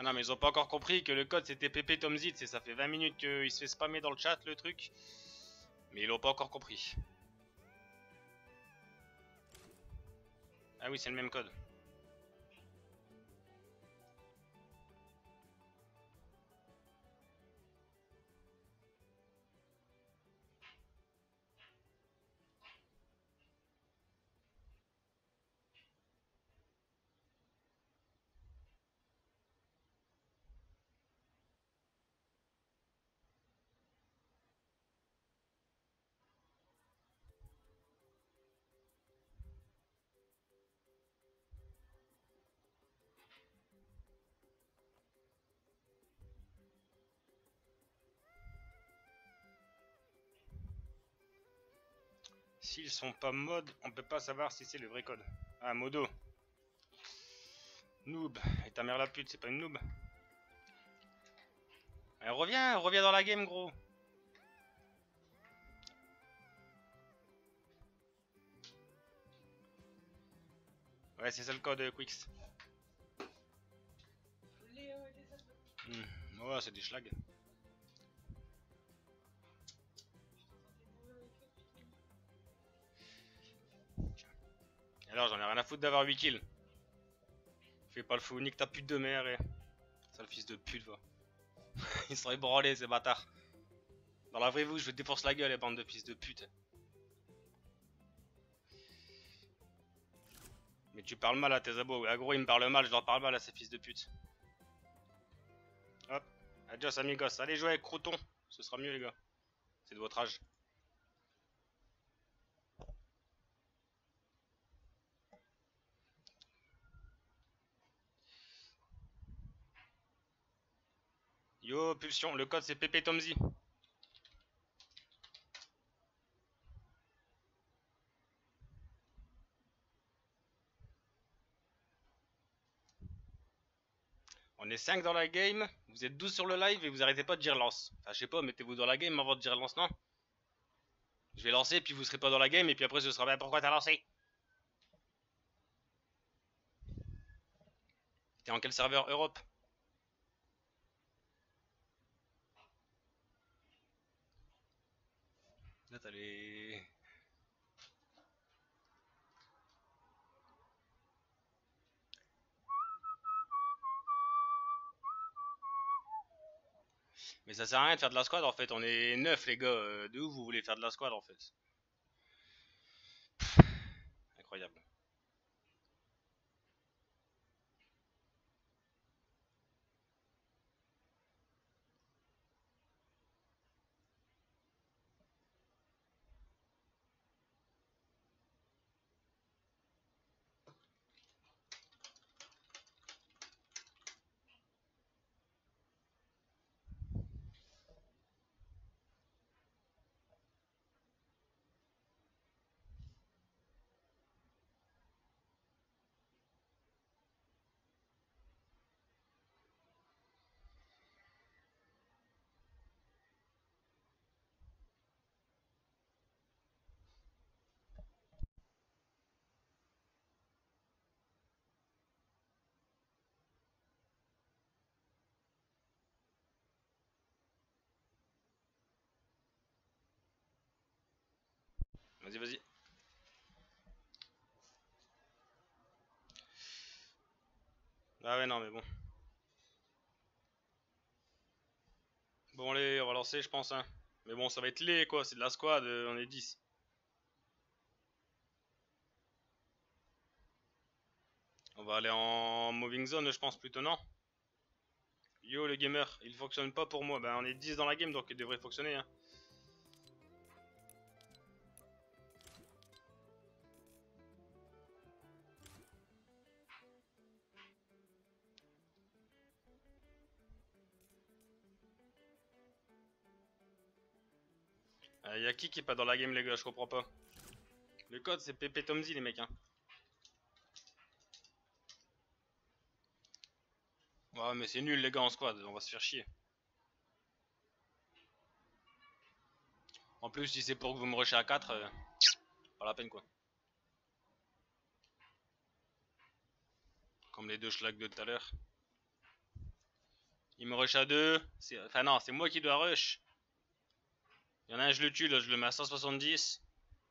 Ah non, mais ils ont pas encore compris que le code c'était PP Tomzit et ça fait 20 minutes qu'il se fait spammer dans le chat le truc. Mais ils l'ont pas encore compris. Ah oui, c'est le même code. S'ils sont pas mode, on peut pas savoir si c'est le vrai code. Ah, modo. Noob. Et ta mère la pute, c'est pas une noob. Eh, reviens, reviens dans la game, gros. Ouais, c'est ça le code, euh, Quix. Hmm, Ouais, c'est des schlags. Alors, j'en ai rien à foutre d'avoir 8 kills. Fais pas le fou, nique ta pute de mère et. Sale fils de pute, va. Ils seraient branlés, ces bâtards. Dans la vraie vie, je vais te défoncer la gueule, les bandes de fils de pute. Mais tu parles mal à tes abos. Ah, gros, ils me parlent mal, je leur parle mal à ces fils de pute. Hop. Adios, amigos. Allez jouer avec Crouton. Ce sera mieux, les gars. C'est de votre âge. Yo, Pulsion, le code c'est Pépé. On est 5 dans la game, vous êtes 12 sur le live et vous arrêtez pas de dire lance. Enfin, je sais pas, mettez-vous dans la game avant de dire lance, non? Je vais lancer, puis vous serez pas dans la game, et puis après ce sera bien pourquoi t'as lancé? T'es en quel serveur Europe? Les... Mais ça sert à rien de faire de la squad en fait, on est 9 les gars, euh, de où vous voulez faire de la squad en fait. Incroyable. Vas-y, vas-y. Ah ouais, non, mais bon. Bon, allez, on va lancer, je pense. Hein. Mais bon, ça va être laid, quoi. C'est de la squad, euh, on est 10. On va aller en moving zone, je pense, plutôt, non? Yo, le gamer, il fonctionne pas pour moi. Ben, on est 10 dans la game, donc il devrait fonctionner, hein. Y'a qui qui est pas dans la game les gars, je comprends pas. Le code c'est Pépé Tomzi les mecs hein. Ouais mais c'est nul les gars en squad, on va se faire chier. En plus si c'est pour que vous me rushez à 4, euh, pas la peine quoi. Comme les deux schlags de tout à l'heure. Il me rush à deux. C'est- Enfin non, c'est moi qui dois rush. Il y en a un, je le tue, là, je le mets à 170.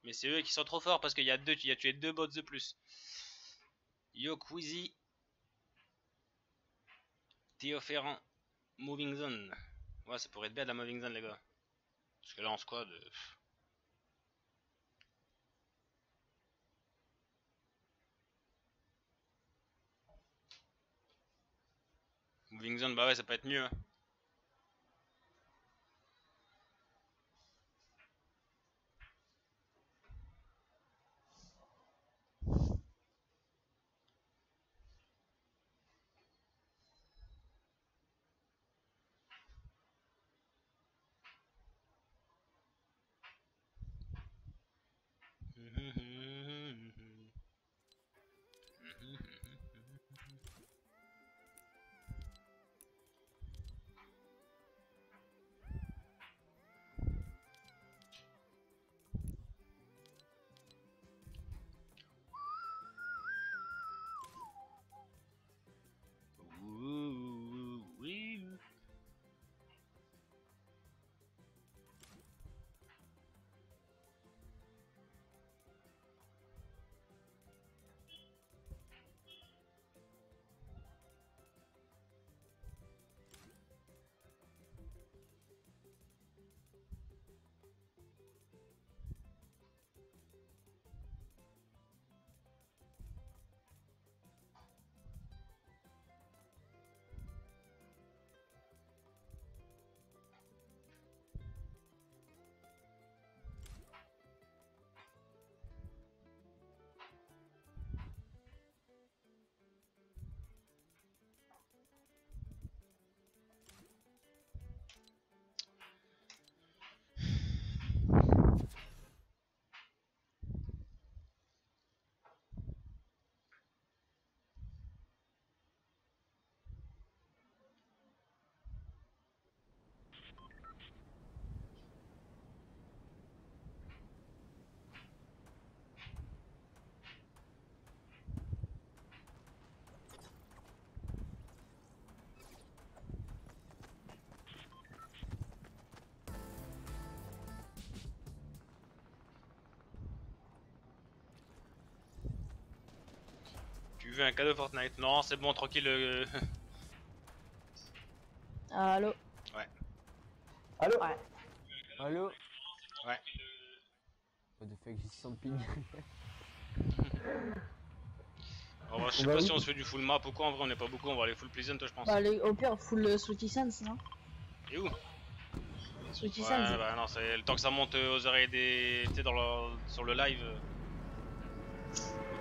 Mais c'est eux qui sont trop forts parce qu'il y a deux, il a tué deux bots de plus. Yo Queasy. Théo Ferrand. Moving Zone. Ouais, ça pourrait être bien la Moving Zone, les gars. Parce que là, en squad. euh. Moving Zone, bah ouais, ça peut être mieux. hein. Un cadeau Fortnite Non, c'est bon, tranquille. euh, Allô Allô Ouais. Allô Ouais. What the fuck, j'ai 100 ping. Je sais Bah pas oui. si on se fait du full map ou quoi. En vrai, on est pas beaucoup. On va aller full pleasant, je pense. Bah, allez, au pire, full euh, Sweetie Sense, non Et où Sweetie Ouais, Sense. bah non, c'est le temps que ça monte euh, aux oreilles des. Tu sais, dans le... sur le live.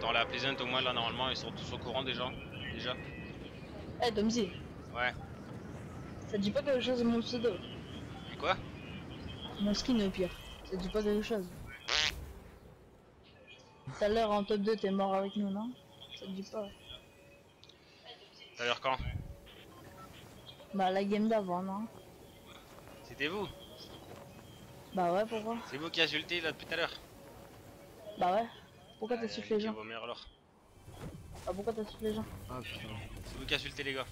Dans la Pleasant, au moins, là, normalement, ils sont tous au courant déjà. Déjà. Eh, Domzy, Ouais. ça dit pas quelque chose de mon pseudo? Et quoi? Mon skin au pire. Ça dit pas quelque chose? Tout à l'heure en top 2, t'es mort avec nous, non? Ça te dit pas? T'as l'heure quand? Bah, la game d'avant, non? C'était vous? Bah, ouais, pourquoi? C'est vous qui insultez là depuis tout à l'heure. Bah, ouais. Pourquoi t'insultes les gens vos mères alors. Bah, pourquoi t'insultes les gens Ah putain. C'est vous qui insultez les gars.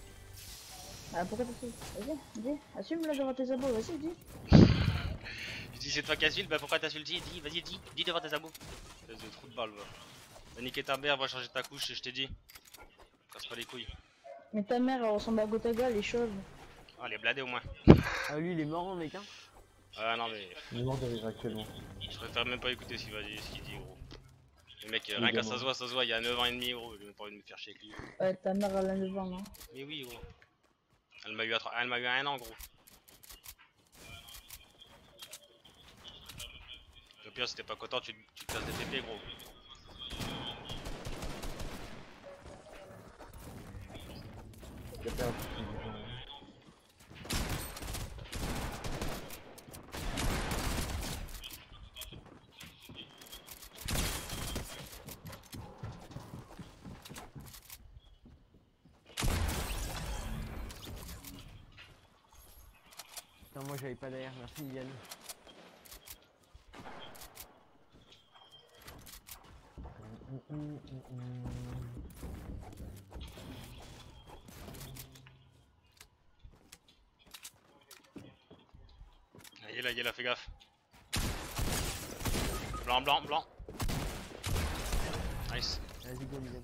Bah, pourquoi t'insultes Vas-y, dis, assume là devant tes abos, vas-y, dis. Je dis c'est toi qui insulte, bah pourquoi t'insultes? Dis, dis, vas-y, dis, dis devant tes abos. Espèce de trou de balle, va. Va niquer ta mère, va changer ta couche, je t'ai dit. Casse pas les couilles. Mais ta mère, elle ressemble à Gotaga, les chauves. Ah, les bladés au moins. Ah lui il est mort mec hein Ah non, mais Il est mort de rire actuellement. je préfère même pas écouter ce qu'il va dire, ce qu'il dit, gros. Le mec, euh, rien qu'à ça se voit, ça se voit, il y a 9 ans et demi, gros. J'ai même pas envie de me faire chier avec lui. Ouais, ta mère, elle a 9 ans, non Mais oui, gros. Elle m'a eu à, trois- elle m'a eu à un an, gros. Le pire, si t'es pas content, tu, tu te casses des pépés, gros. Il j'avais pas d'air, merci Yann. Ah, il est là, il est là, fais gaffe. Blanc, blanc, blanc. Nice. Vas-y, go, Miguel.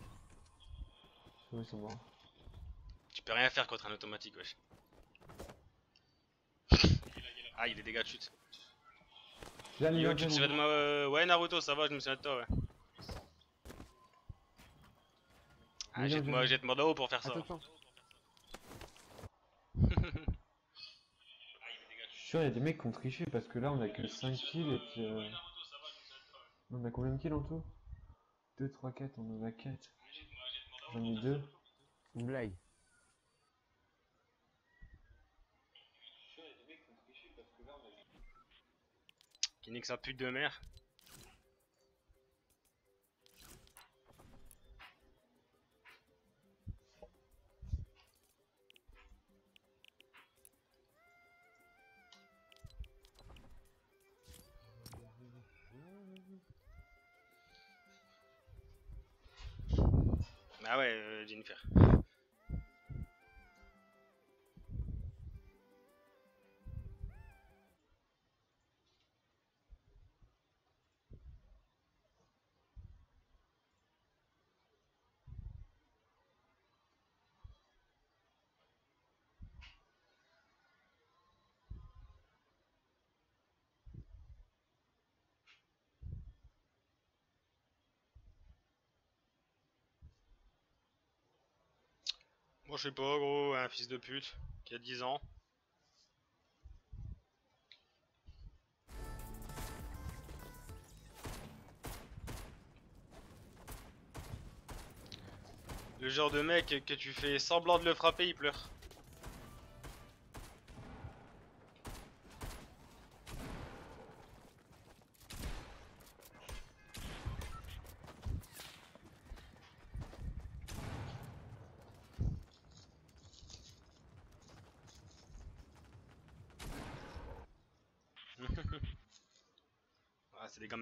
Tu peux rien faire contre un automatique, wesh. Ah, il est dégâts de chute. J'ai un Yo, niveau tu te souviens de moi euh, Ouais, Naruto, ça va, je me souviens de toi, ouais. Ah, jette-moi de- jette de haut pour faire ça. Suis sûr, il y a des mecs qui ont triché parce que là, on a que 5 kills et puis. euh, On a combien de kills en tout? 2, 3, 4, on en a 4. J'en ai 2. Une blague. Qui nique sa pute de mère. Ah ouais, euh, Jennifer. Je sais pas gros, un fils de pute qui a 10 ans. Le genre de mec que tu fais semblant de le frapper, il pleure.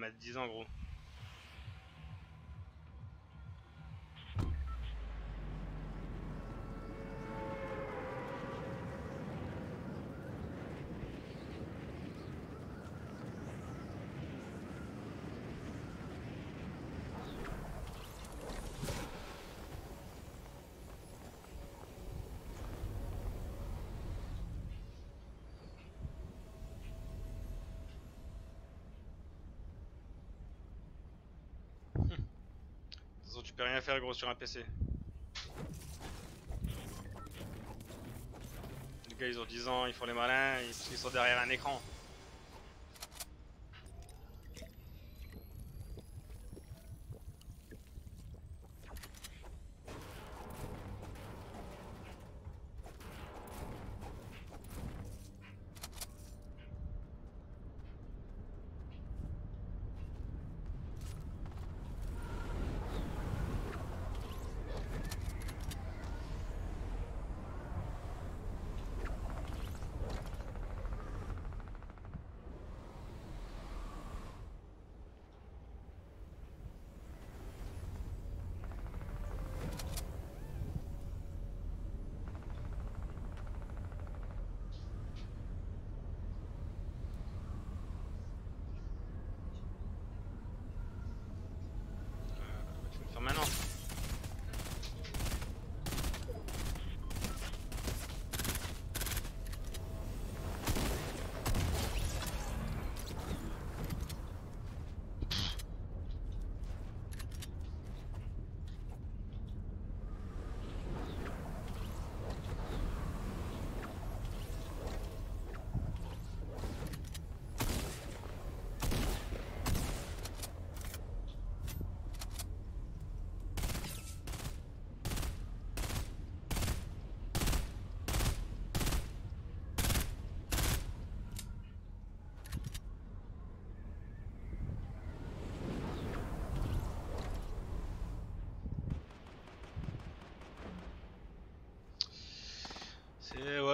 Ah, c'est des gamins de 10 ans gros. De toute rien faire gros sur un PC. Les gars, ils ont 10 ans, ils font les malins, ils sont derrière un écran.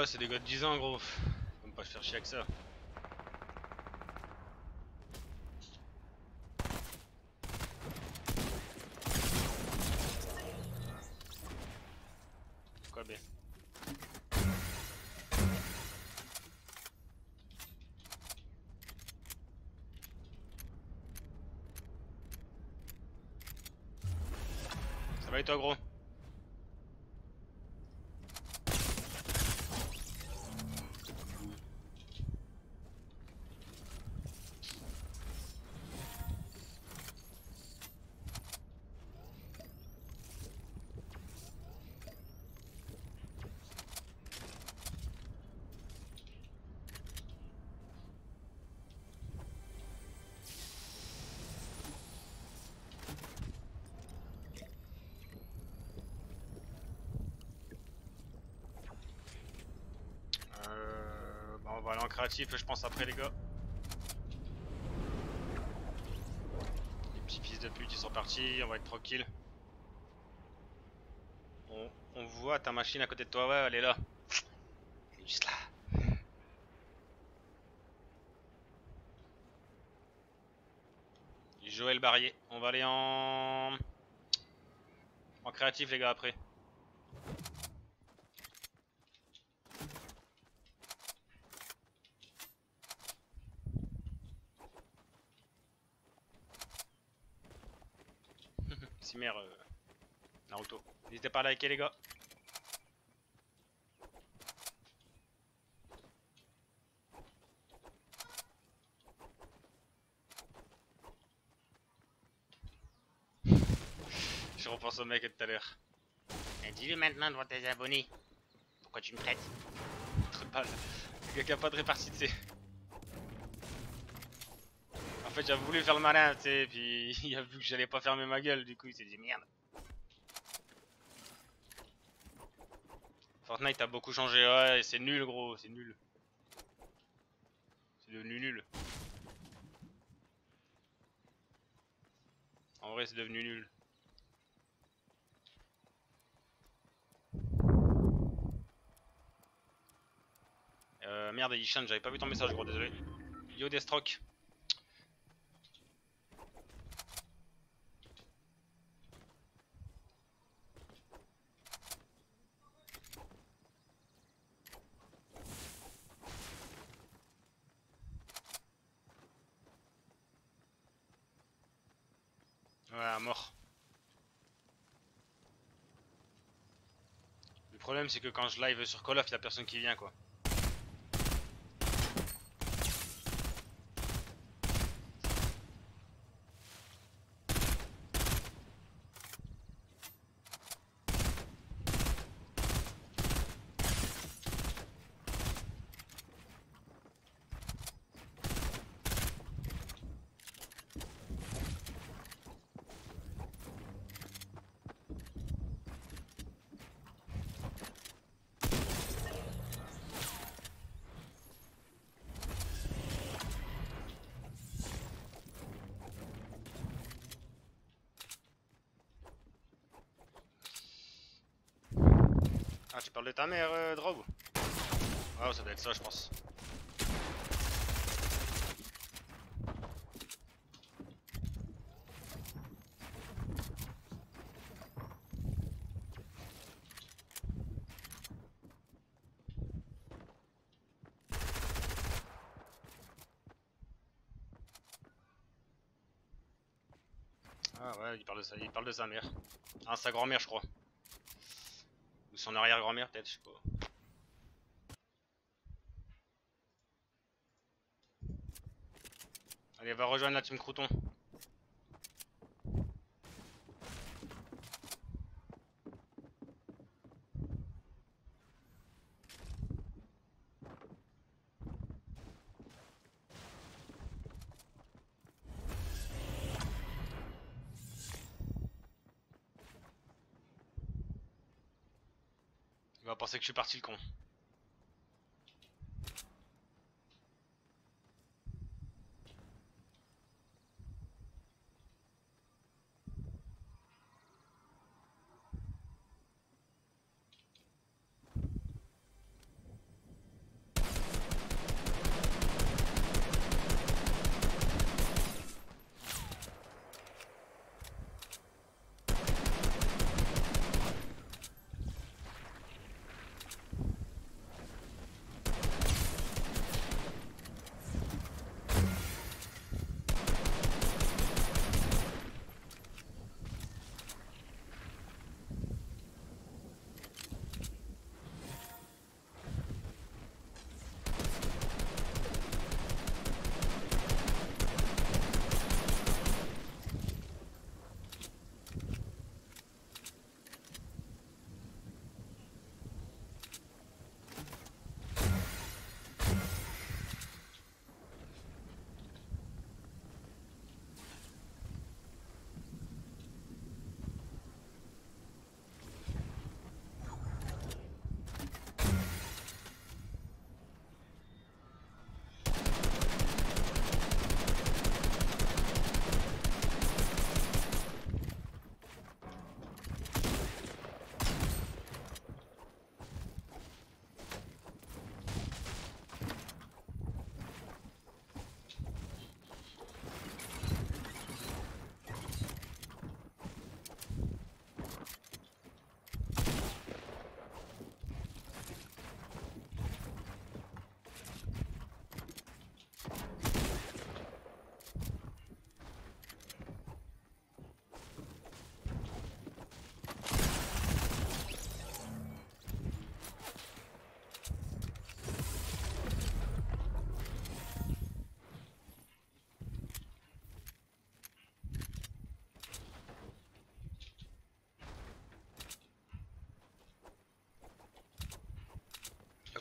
c'est des gars de 10 ans, gros. Faut pas se faire chier avec ça. Quoi bien Ça va et toi, gros? Créatif, je pense, après, les gars. Les petits fils de pute, ils sont partis, on va être tranquille. On, voit ta machine à côté de toi, ouais, elle est là. Elle est juste là. Joël Barrier. On va aller en... En créatif, les gars, après. Euh, Naruto. N'hésitez pas à liker les gars. Je repense au mec de tout à l'heure. Eh, Dis-le maintenant devant tes abonnés. Pourquoi tu me traites? Trop de balles. Le gars qui a pas de répartie, tu sais. Fait, j'avais voulu faire le malin, tu sais, puis il a vu que j'allais pas fermer ma gueule, du coup, il s'est dit merde. Fortnite a beaucoup changé, ouais, c'est nul, gros, c'est nul. C'est devenu nul. En vrai, c'est devenu nul. Euh, merde, Ishan, j'avais pas vu ton message, gros, désolé. Yo, Deathstroke. Le problème, c'est que quand je live sur Call of, y a personne qui vient, quoi. De ta mère, euh, Drogue Ouais, ça doit être ça, je pense. Ah ouais, il parle de il parle de sa mère. Ah, sa grand-mère, je crois. Son arrière-grand-mère, peut-être, je sais pas. Allez, va rejoindre la team Crouton. Penser que je suis parti le con.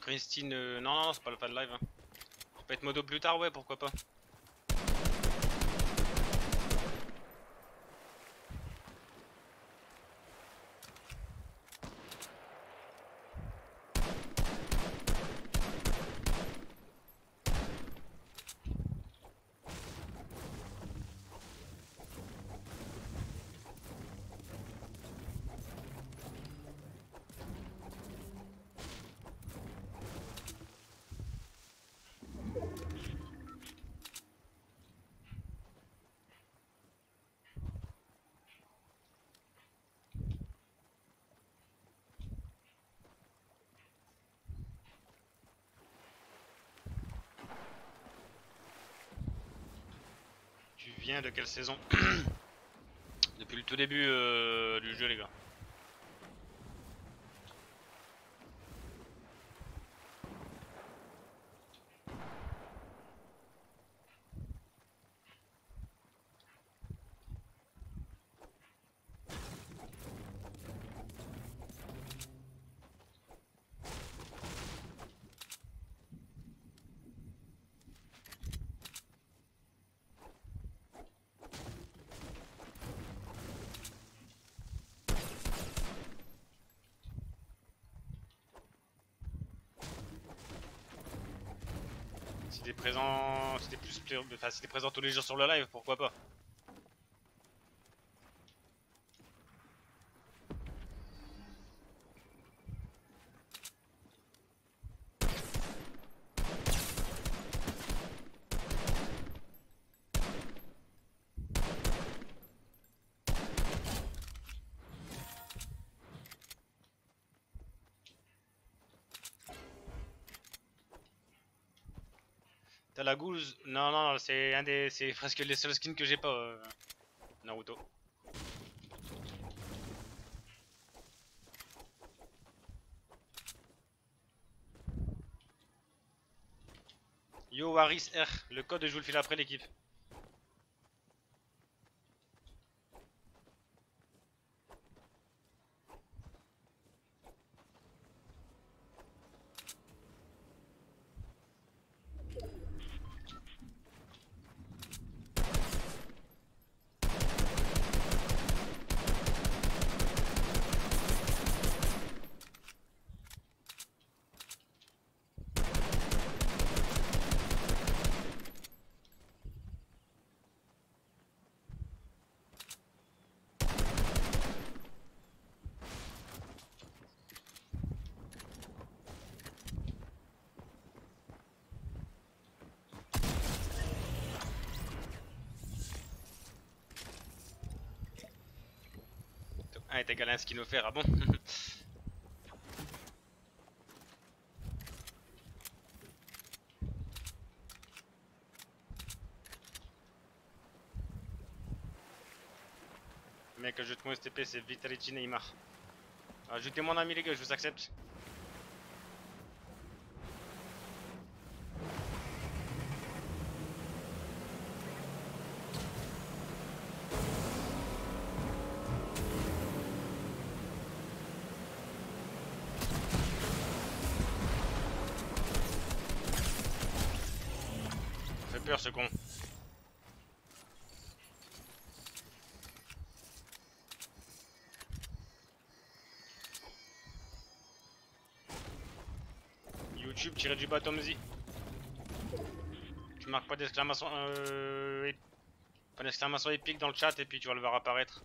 Christine, euh, non, non, c'est pas le de live. Hein. Peut être modo plus tard, ouais, pourquoi pas. De quelle saison Depuis le tout début euh, du jeu, les gars. T'es présent tous les jours sur le live, pourquoi pas la gouze Non, non, non, c'est un des, c'est presque les seuls skins que j'ai pas. euh, Naruto. Yo Waris R, le code je vous le file après l'équipe. Ah, est égal à un skin offert, ah bon Mec, je te mon STP, c'est Vitality Neymar. Ajoutez mon ami les gars, je vous accepte. Ça fait peur ce con. Du bas. Tu marques pas d'exclamation euh, pas d'exclamation épique dans le chat et puis tu vas le voir apparaître.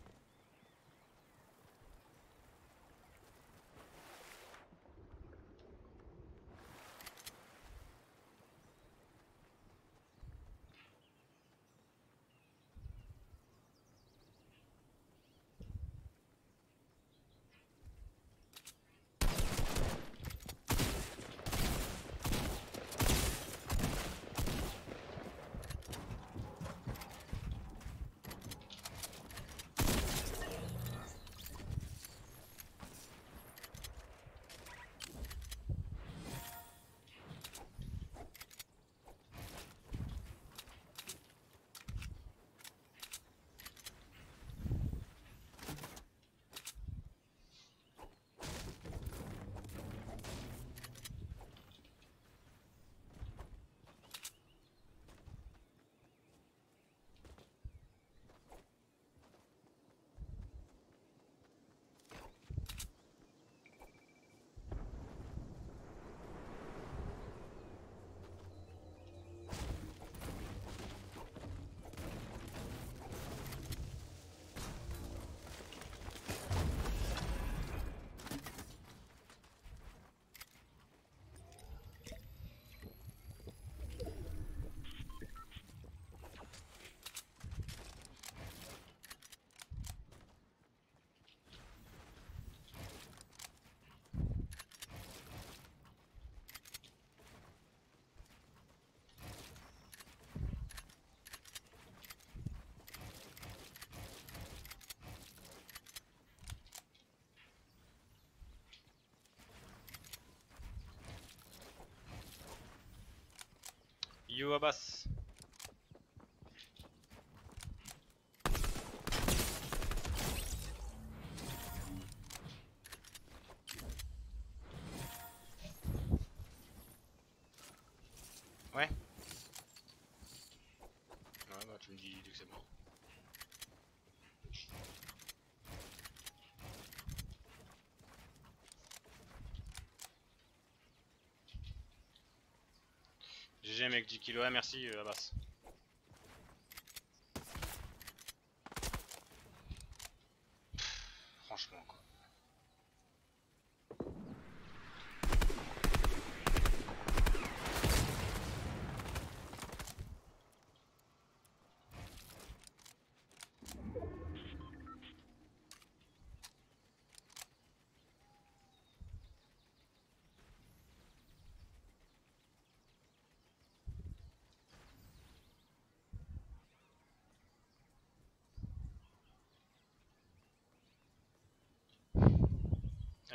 Yo Abbas. Ouais. Ouais bah tu me dis dès que c'est bon. GG mec 10 kilos, ouais merci euh, Abbas. Pff, Franchement quoi.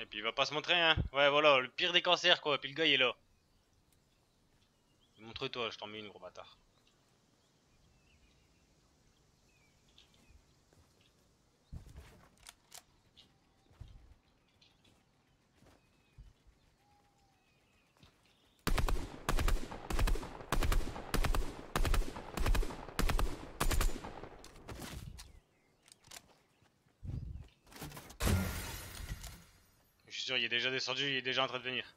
Et puis il va pas se montrer hein. Ouais voilà, le pire des cancers quoi, puis le gars il est là. Montre-toi, je t'en mets une gros bâtard. Il est déjà descendu, il est déjà en train de venir.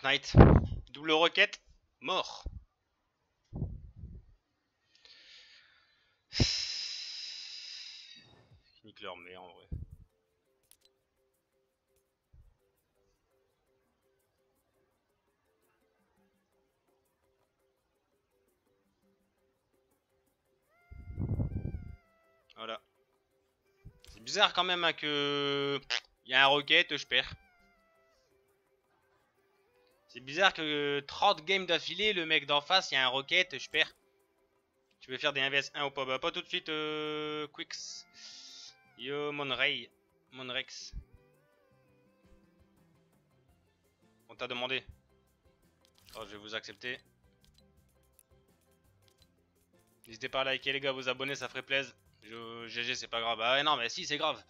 Fortnite. Double requête, mort. Nique leur mère en vrai. Voilà. C'est bizarre quand même hein, que il y a un roquette, je perds. Bizarre que 30 games d'affilée, le mec d'en face, il y a un roquette, je perds. Tu veux faire des 1vs1 ou pas Bah pas tout de suite, euh, Quicks. Yo, Monrey. Monrex. On t'a demandé. Oh, je vais vous accepter. N'hésitez pas à liker les gars, vous abonner, ça ferait plaisir. Je, GG, c'est pas grave. Ah non, mais si, c'est grave.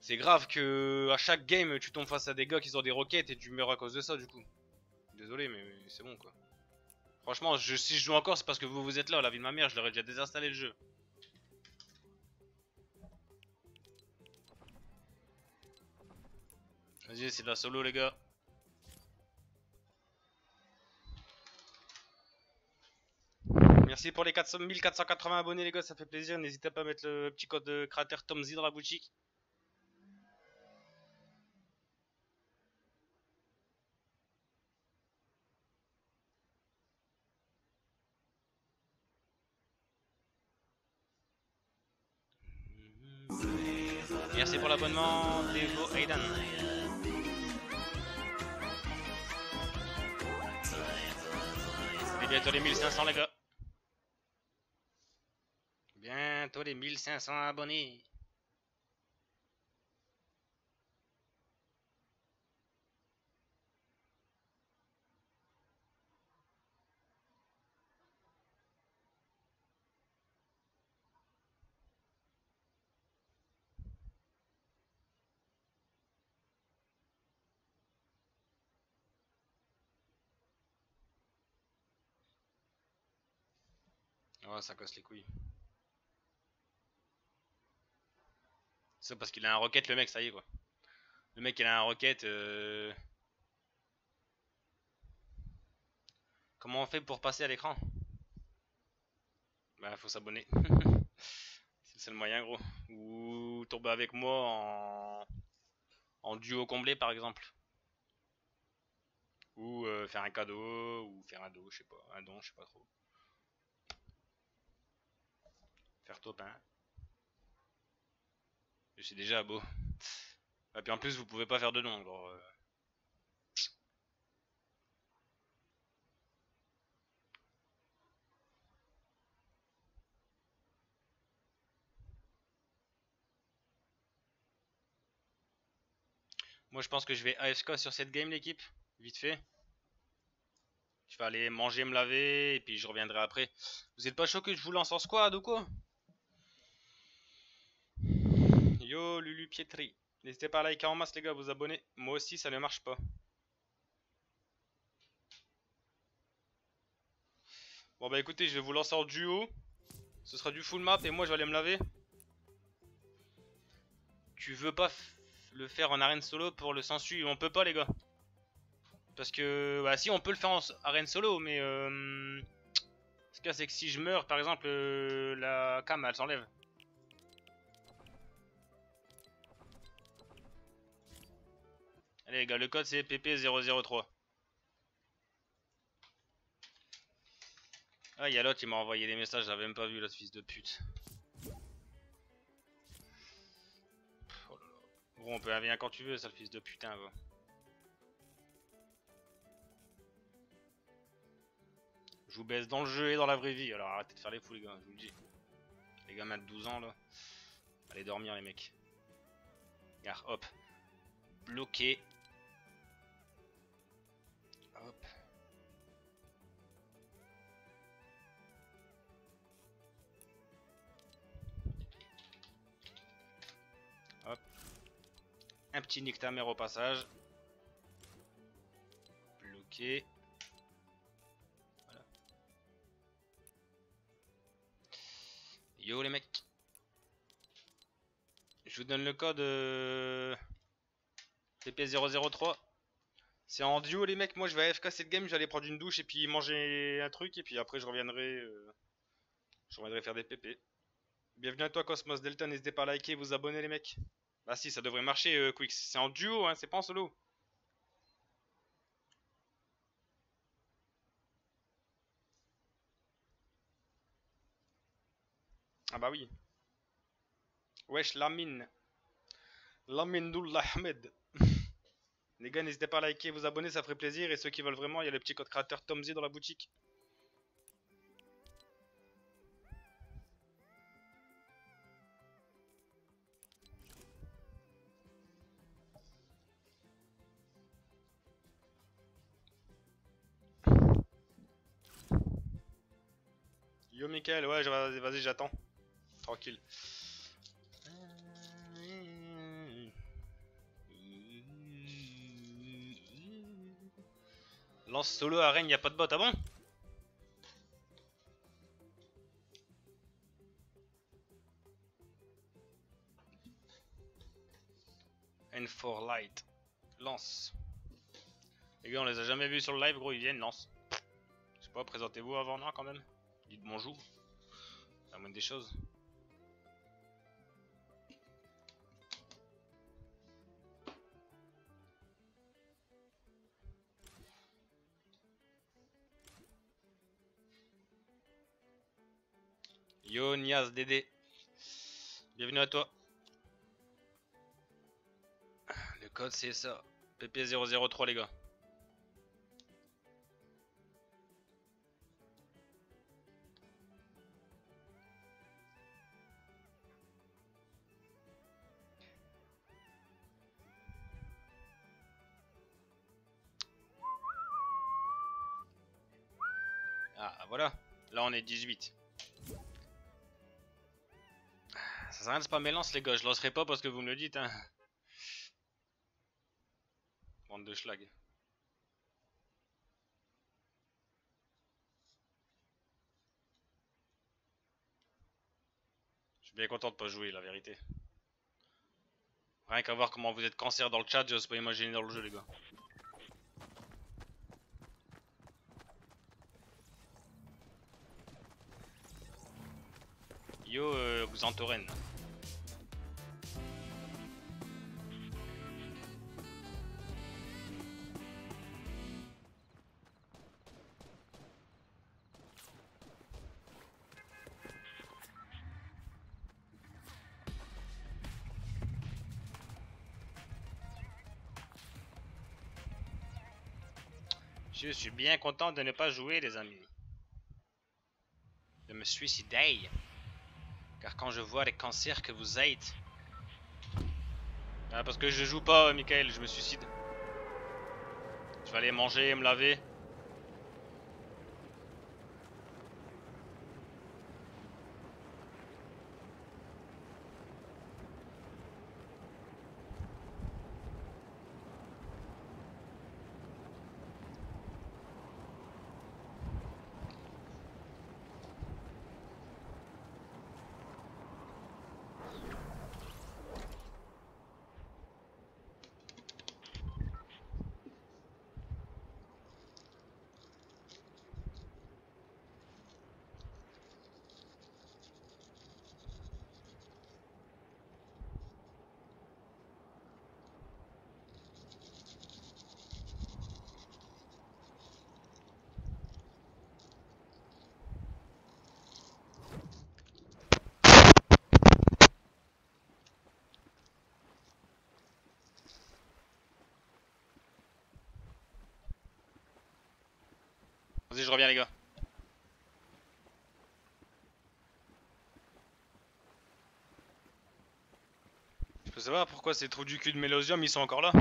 C'est grave que à chaque game, tu tombes face à des gars qui ont des roquettes et tu meurs à cause de ça, du coup. Désolé, mais c'est bon, quoi. Franchement, si je joue encore, c'est parce que vous, vous êtes là. La vie de ma mère, je l'aurais déjà désinstallé le jeu. Vas-y, c'est de la solo, les gars. Merci pour les 400 1480 abonnés, les gars, ça fait plaisir. N'hésitez pas à mettre le petit code de créateur Tomzy dans la boutique. Merci pour l'abonnement, Devo Aidan. C'est bientôt les 1500 les gars. Bientôt les 1500 abonnés. Ça casse les couilles. C'est parce qu'il a un rocket, le mec, ça y est quoi. Le mec, il a un rocket. Euh... Comment on fait pour passer à l'écran? Bah, faut s'abonner. C'est le moyen, gros. Ou tomber avec moi en, en duo comblé, par exemple. Ou euh, faire un cadeau, ou faire un dos, je sais pas, un don, je sais pas trop. Faire top 1. C'est déjà beau. Et puis en plus, vous pouvez pas faire de nom, euh. Moi, je pense que je vais AFK sur cette game, l'équipe. Vite fait. Je vais aller manger, me laver, et puis je reviendrai après. Vous êtes pas chaud que je vous lance en squad ou quoi? Yo Lulu Pietri. N'hésitez pas à liker en masse les gars, vous abonner. Moi aussi ça ne marche pas. Bon bah écoutez, je vais vous lancer en duo. Ce sera du full map et moi je vais aller me laver. Tu veux pas le faire en arène solo pour le sensu? On peut pas les gars. Parce que, bah si on peut le faire en arène solo, mais euh, ce a c'est que si je meurs par exemple, euh, la cam elle s'enlève. Allez les gars, le code c'est PP003. Ah, il y a l'autre, il m'a envoyé des messages, j'avais même pas vu l'autre fils de pute. Oh. Bon, on peut venir quand tu veux, sale fils de putain, va. Je vous baisse dans le jeu et dans la vraie vie, alors arrêtez de faire les fous les gars, je vous le dis. Les gamins de 12 ans là. Allez dormir les mecs. Regarde, hop. Bloqué. Un petit nick ta au passage. Bloqué. Yo les mecs. Je vous donne le code euh, PP003. C'est en duo les mecs, moi je vais AFK cette game, j'allais prendre une douche et puis manger un truc et puis après je reviendrai euh, je reviendrai faire des pépés. Bienvenue à toi Cosmos Delta, n'hésitez pas à liker et vous abonner les mecs. Bah si, ça devrait marcher euh, Quix, c'est en duo hein, c'est pas en solo. Ah bah oui. Wesh Lamine. Lamine Ahmed. Les gars, n'hésitez pas à liker vous abonner, ça ferait plaisir. Et ceux qui veulent vraiment, il y a le petit code créateur Tomzy dans la boutique. Michael, ouais, vas-y, j'attends. Tranquille. Lance solo arène, y a pas de bot, ah bon? N4 Light. Lance. Les gars, on les a jamais vus sur le live, gros, ils viennent, lance. Je sais pas, présentez-vous avant, non, quand même? Dites bonjour. La moindre des choses. Yo Nias. Bienvenue à toi. Le code c'est ça. PP003 les gars. On est 18. Ça sert à rien de spammer lance les gars, je lancerai pas parce que vous me le dites hein. Bande de schlag. Je suis bien content de pas jouer la vérité. Rien qu'à voir comment vous êtes cancer dans le chat, j'ose pas imaginer dans le jeu les gars. Euh. Je suis bien content de ne pas jouer les amis. De me suicider. Car quand je vois les cancers que vous êtes... Ah, parce que je joue pas, Michael, je me suicide. Je vais aller manger, me laver. Vas-y, je reviens les gars. Je peux savoir pourquoi ces trous du cul de Mélosium ils sont encore là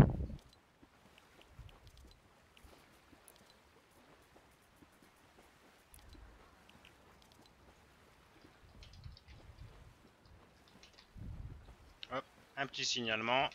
un petit signalement.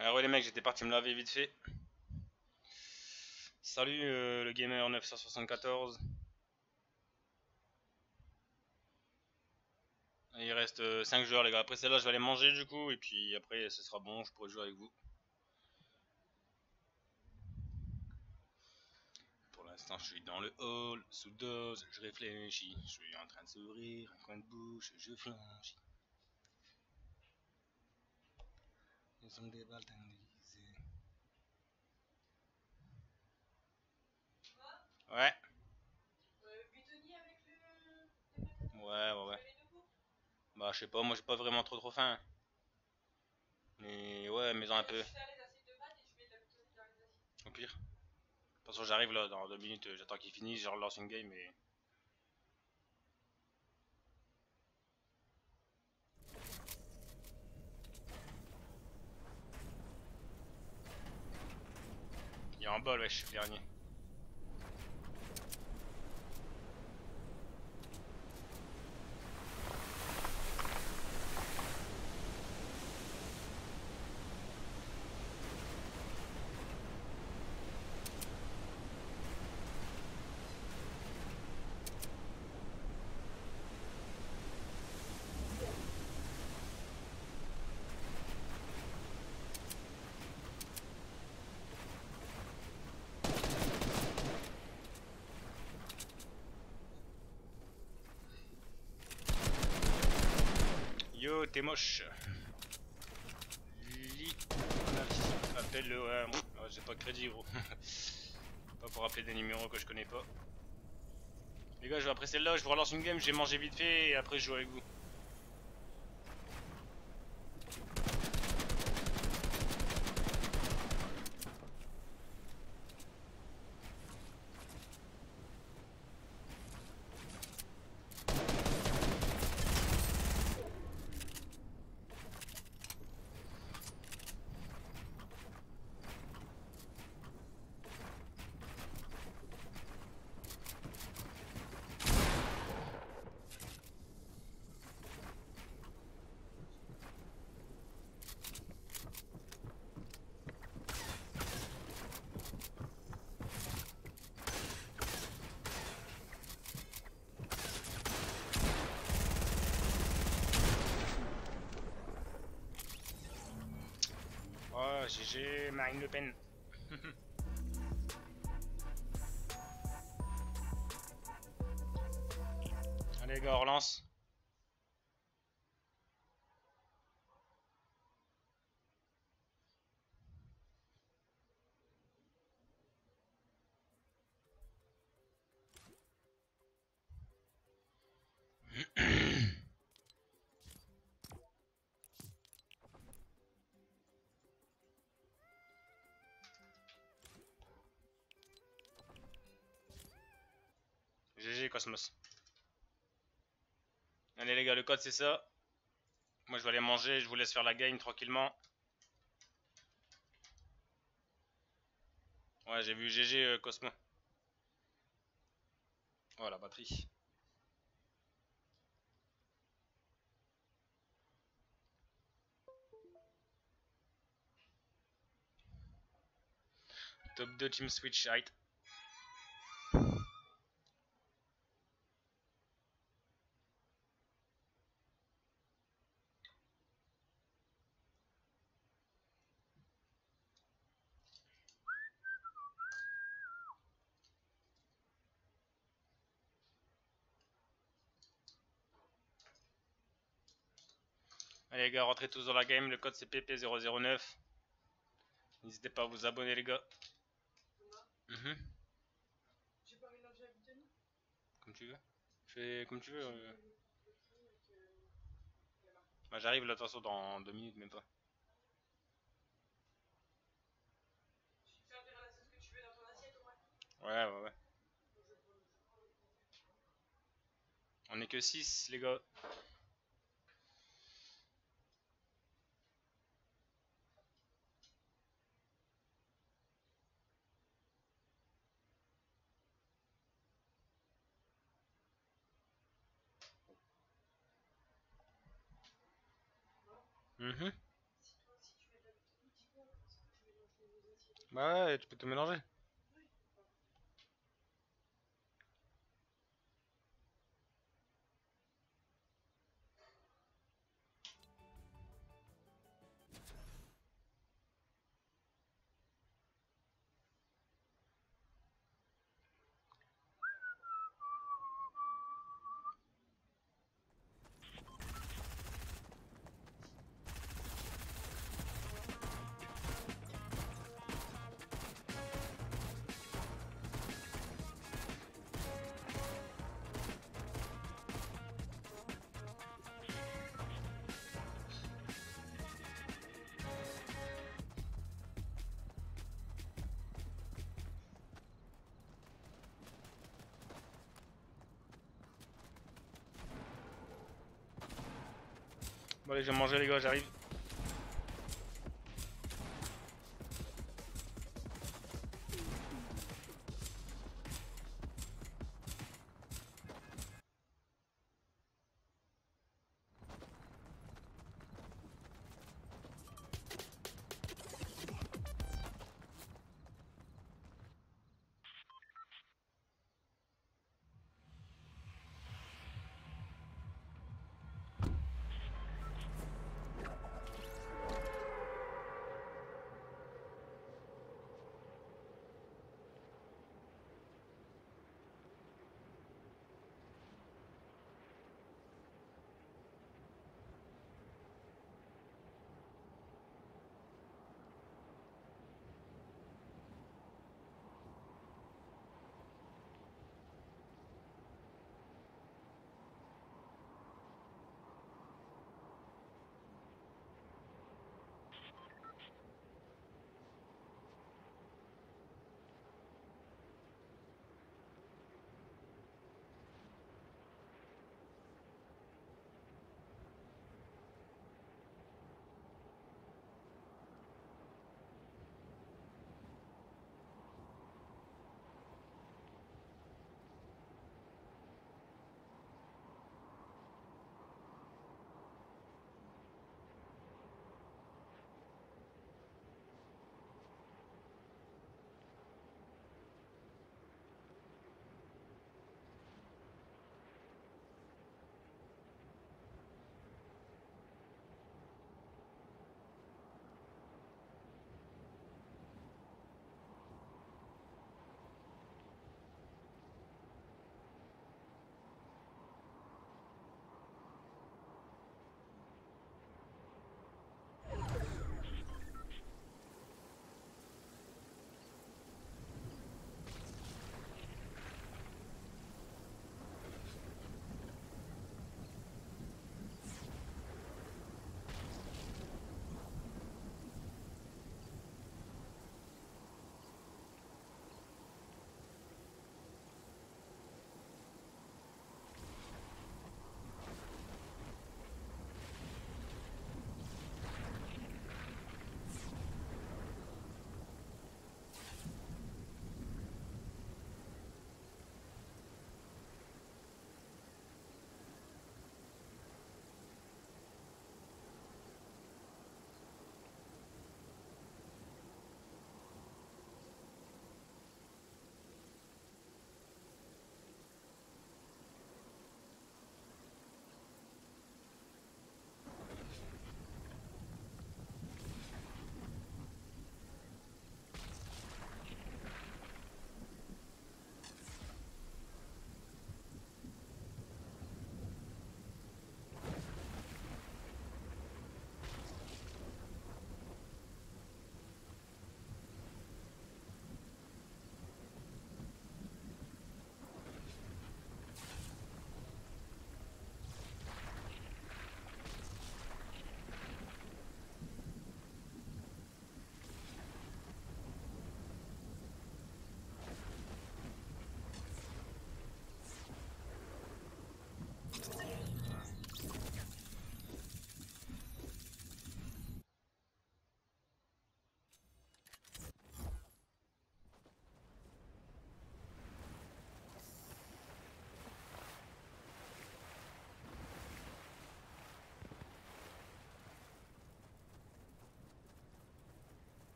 Alors ouais les mecs, j'étais parti me laver vite fait. Salut euh, le gamer 974. Il reste 5 joueurs les gars. Après celle-là je vais aller manger du coup et puis après ce sera bon, je pourrai jouer avec vous. Pour l'instant je suis dans le hall, sous dose, je réfléchis. Je suis en train de sourire, un coin de bouche, je flanchis. Nous sommes des balles. Ouais. Ouais, ouais, ouais. Bah, je sais pas, moi j'ai pas vraiment trop trop faim. Mais ouais, mais un peu. Au pire. De toute façon, j'arrive là dans deux minutes, j'attends qu'il finisse, je relance une game et. Il est en bol, ouais, je suis le dernier. Yo, moche. Li... Appelle-le, ouais. ouais, J'ai pas de crédit, gros. pas pour appeler des numéros que je connais pas. Les gars, je vais après celle-là, je vous relance une game, j'ai mangé vite fait et après je joue avec vous. Oh, GG, Marine Le Pen. Cosmos. Allez les gars, le code c'est ça. Moi je vais aller manger, je vous laisse faire la game tranquillement. Ouais, j'ai vu GG euh, Cosmo. Oh la batterie. Top 2 Team Switch height. Allez les gars, rentrez tous dans la game, le code c'est PP009. N'hésitez pas à vous abonner les gars. Mhm. Comme tu veux. Fais comme tu veux. euh. Bah, J'arrive là de toute façon dans deux minutes même pas. Ouais ouais ouais. On est que 6 les gars. Mhm. Bah ouais, tu peux te mélanger. Vais manger les gars, j'arrive.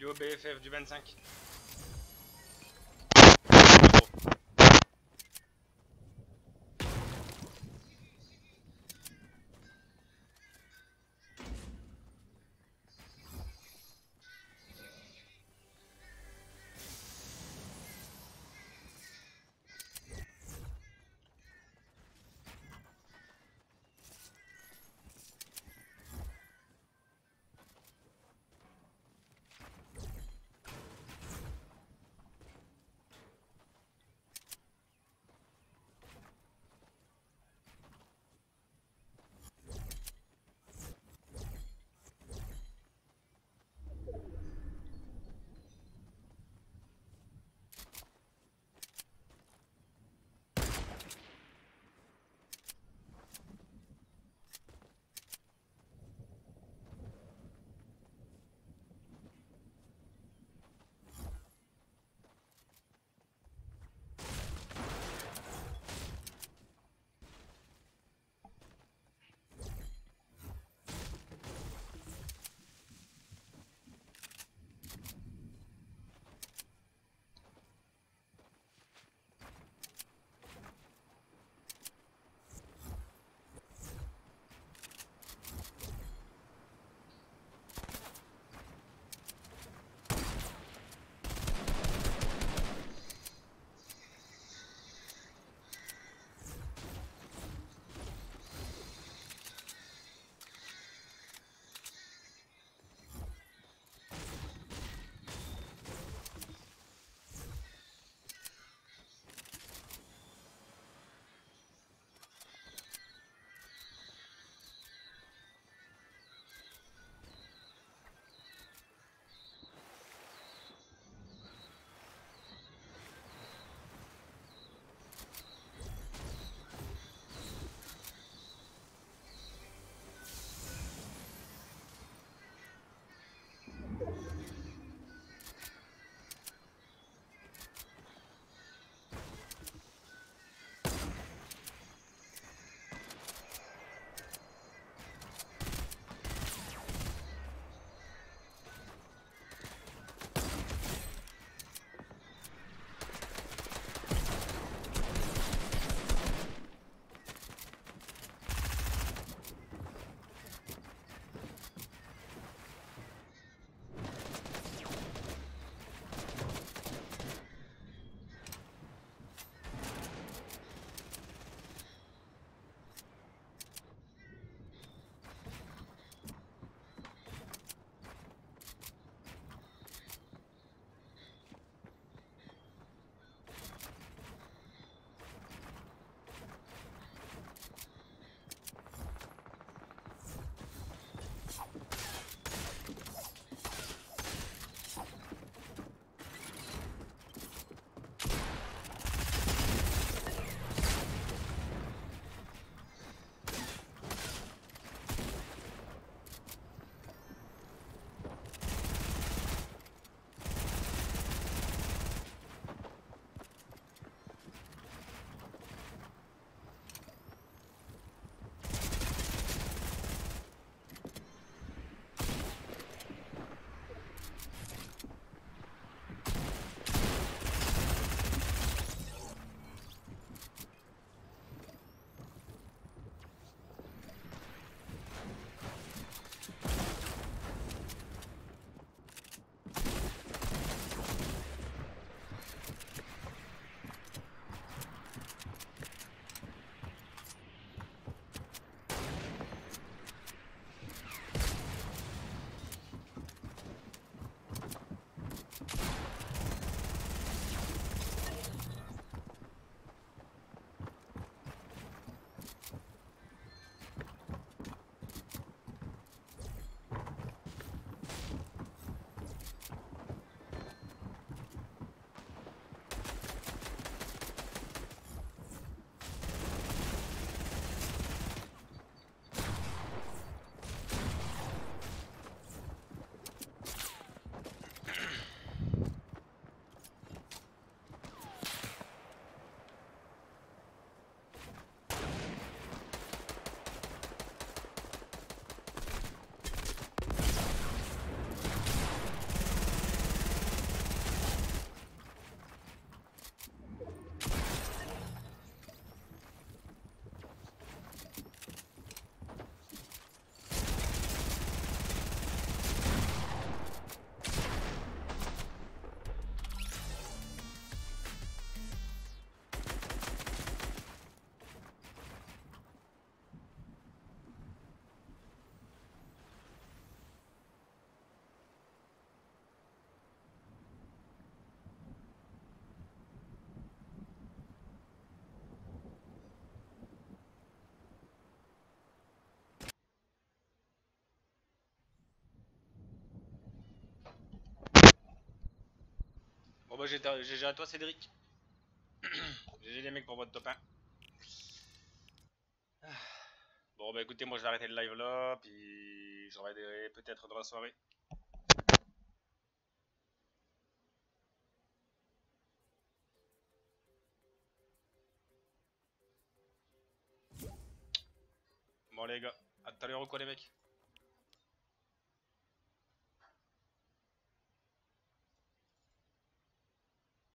Duo BFF du 25. Bah GG à toi Cédric. GG les mecs pour votre top 1. Ah. Bon bah écoutez, moi je vais arrêter le live là, puis je reviendrai peut-être dans la soirée.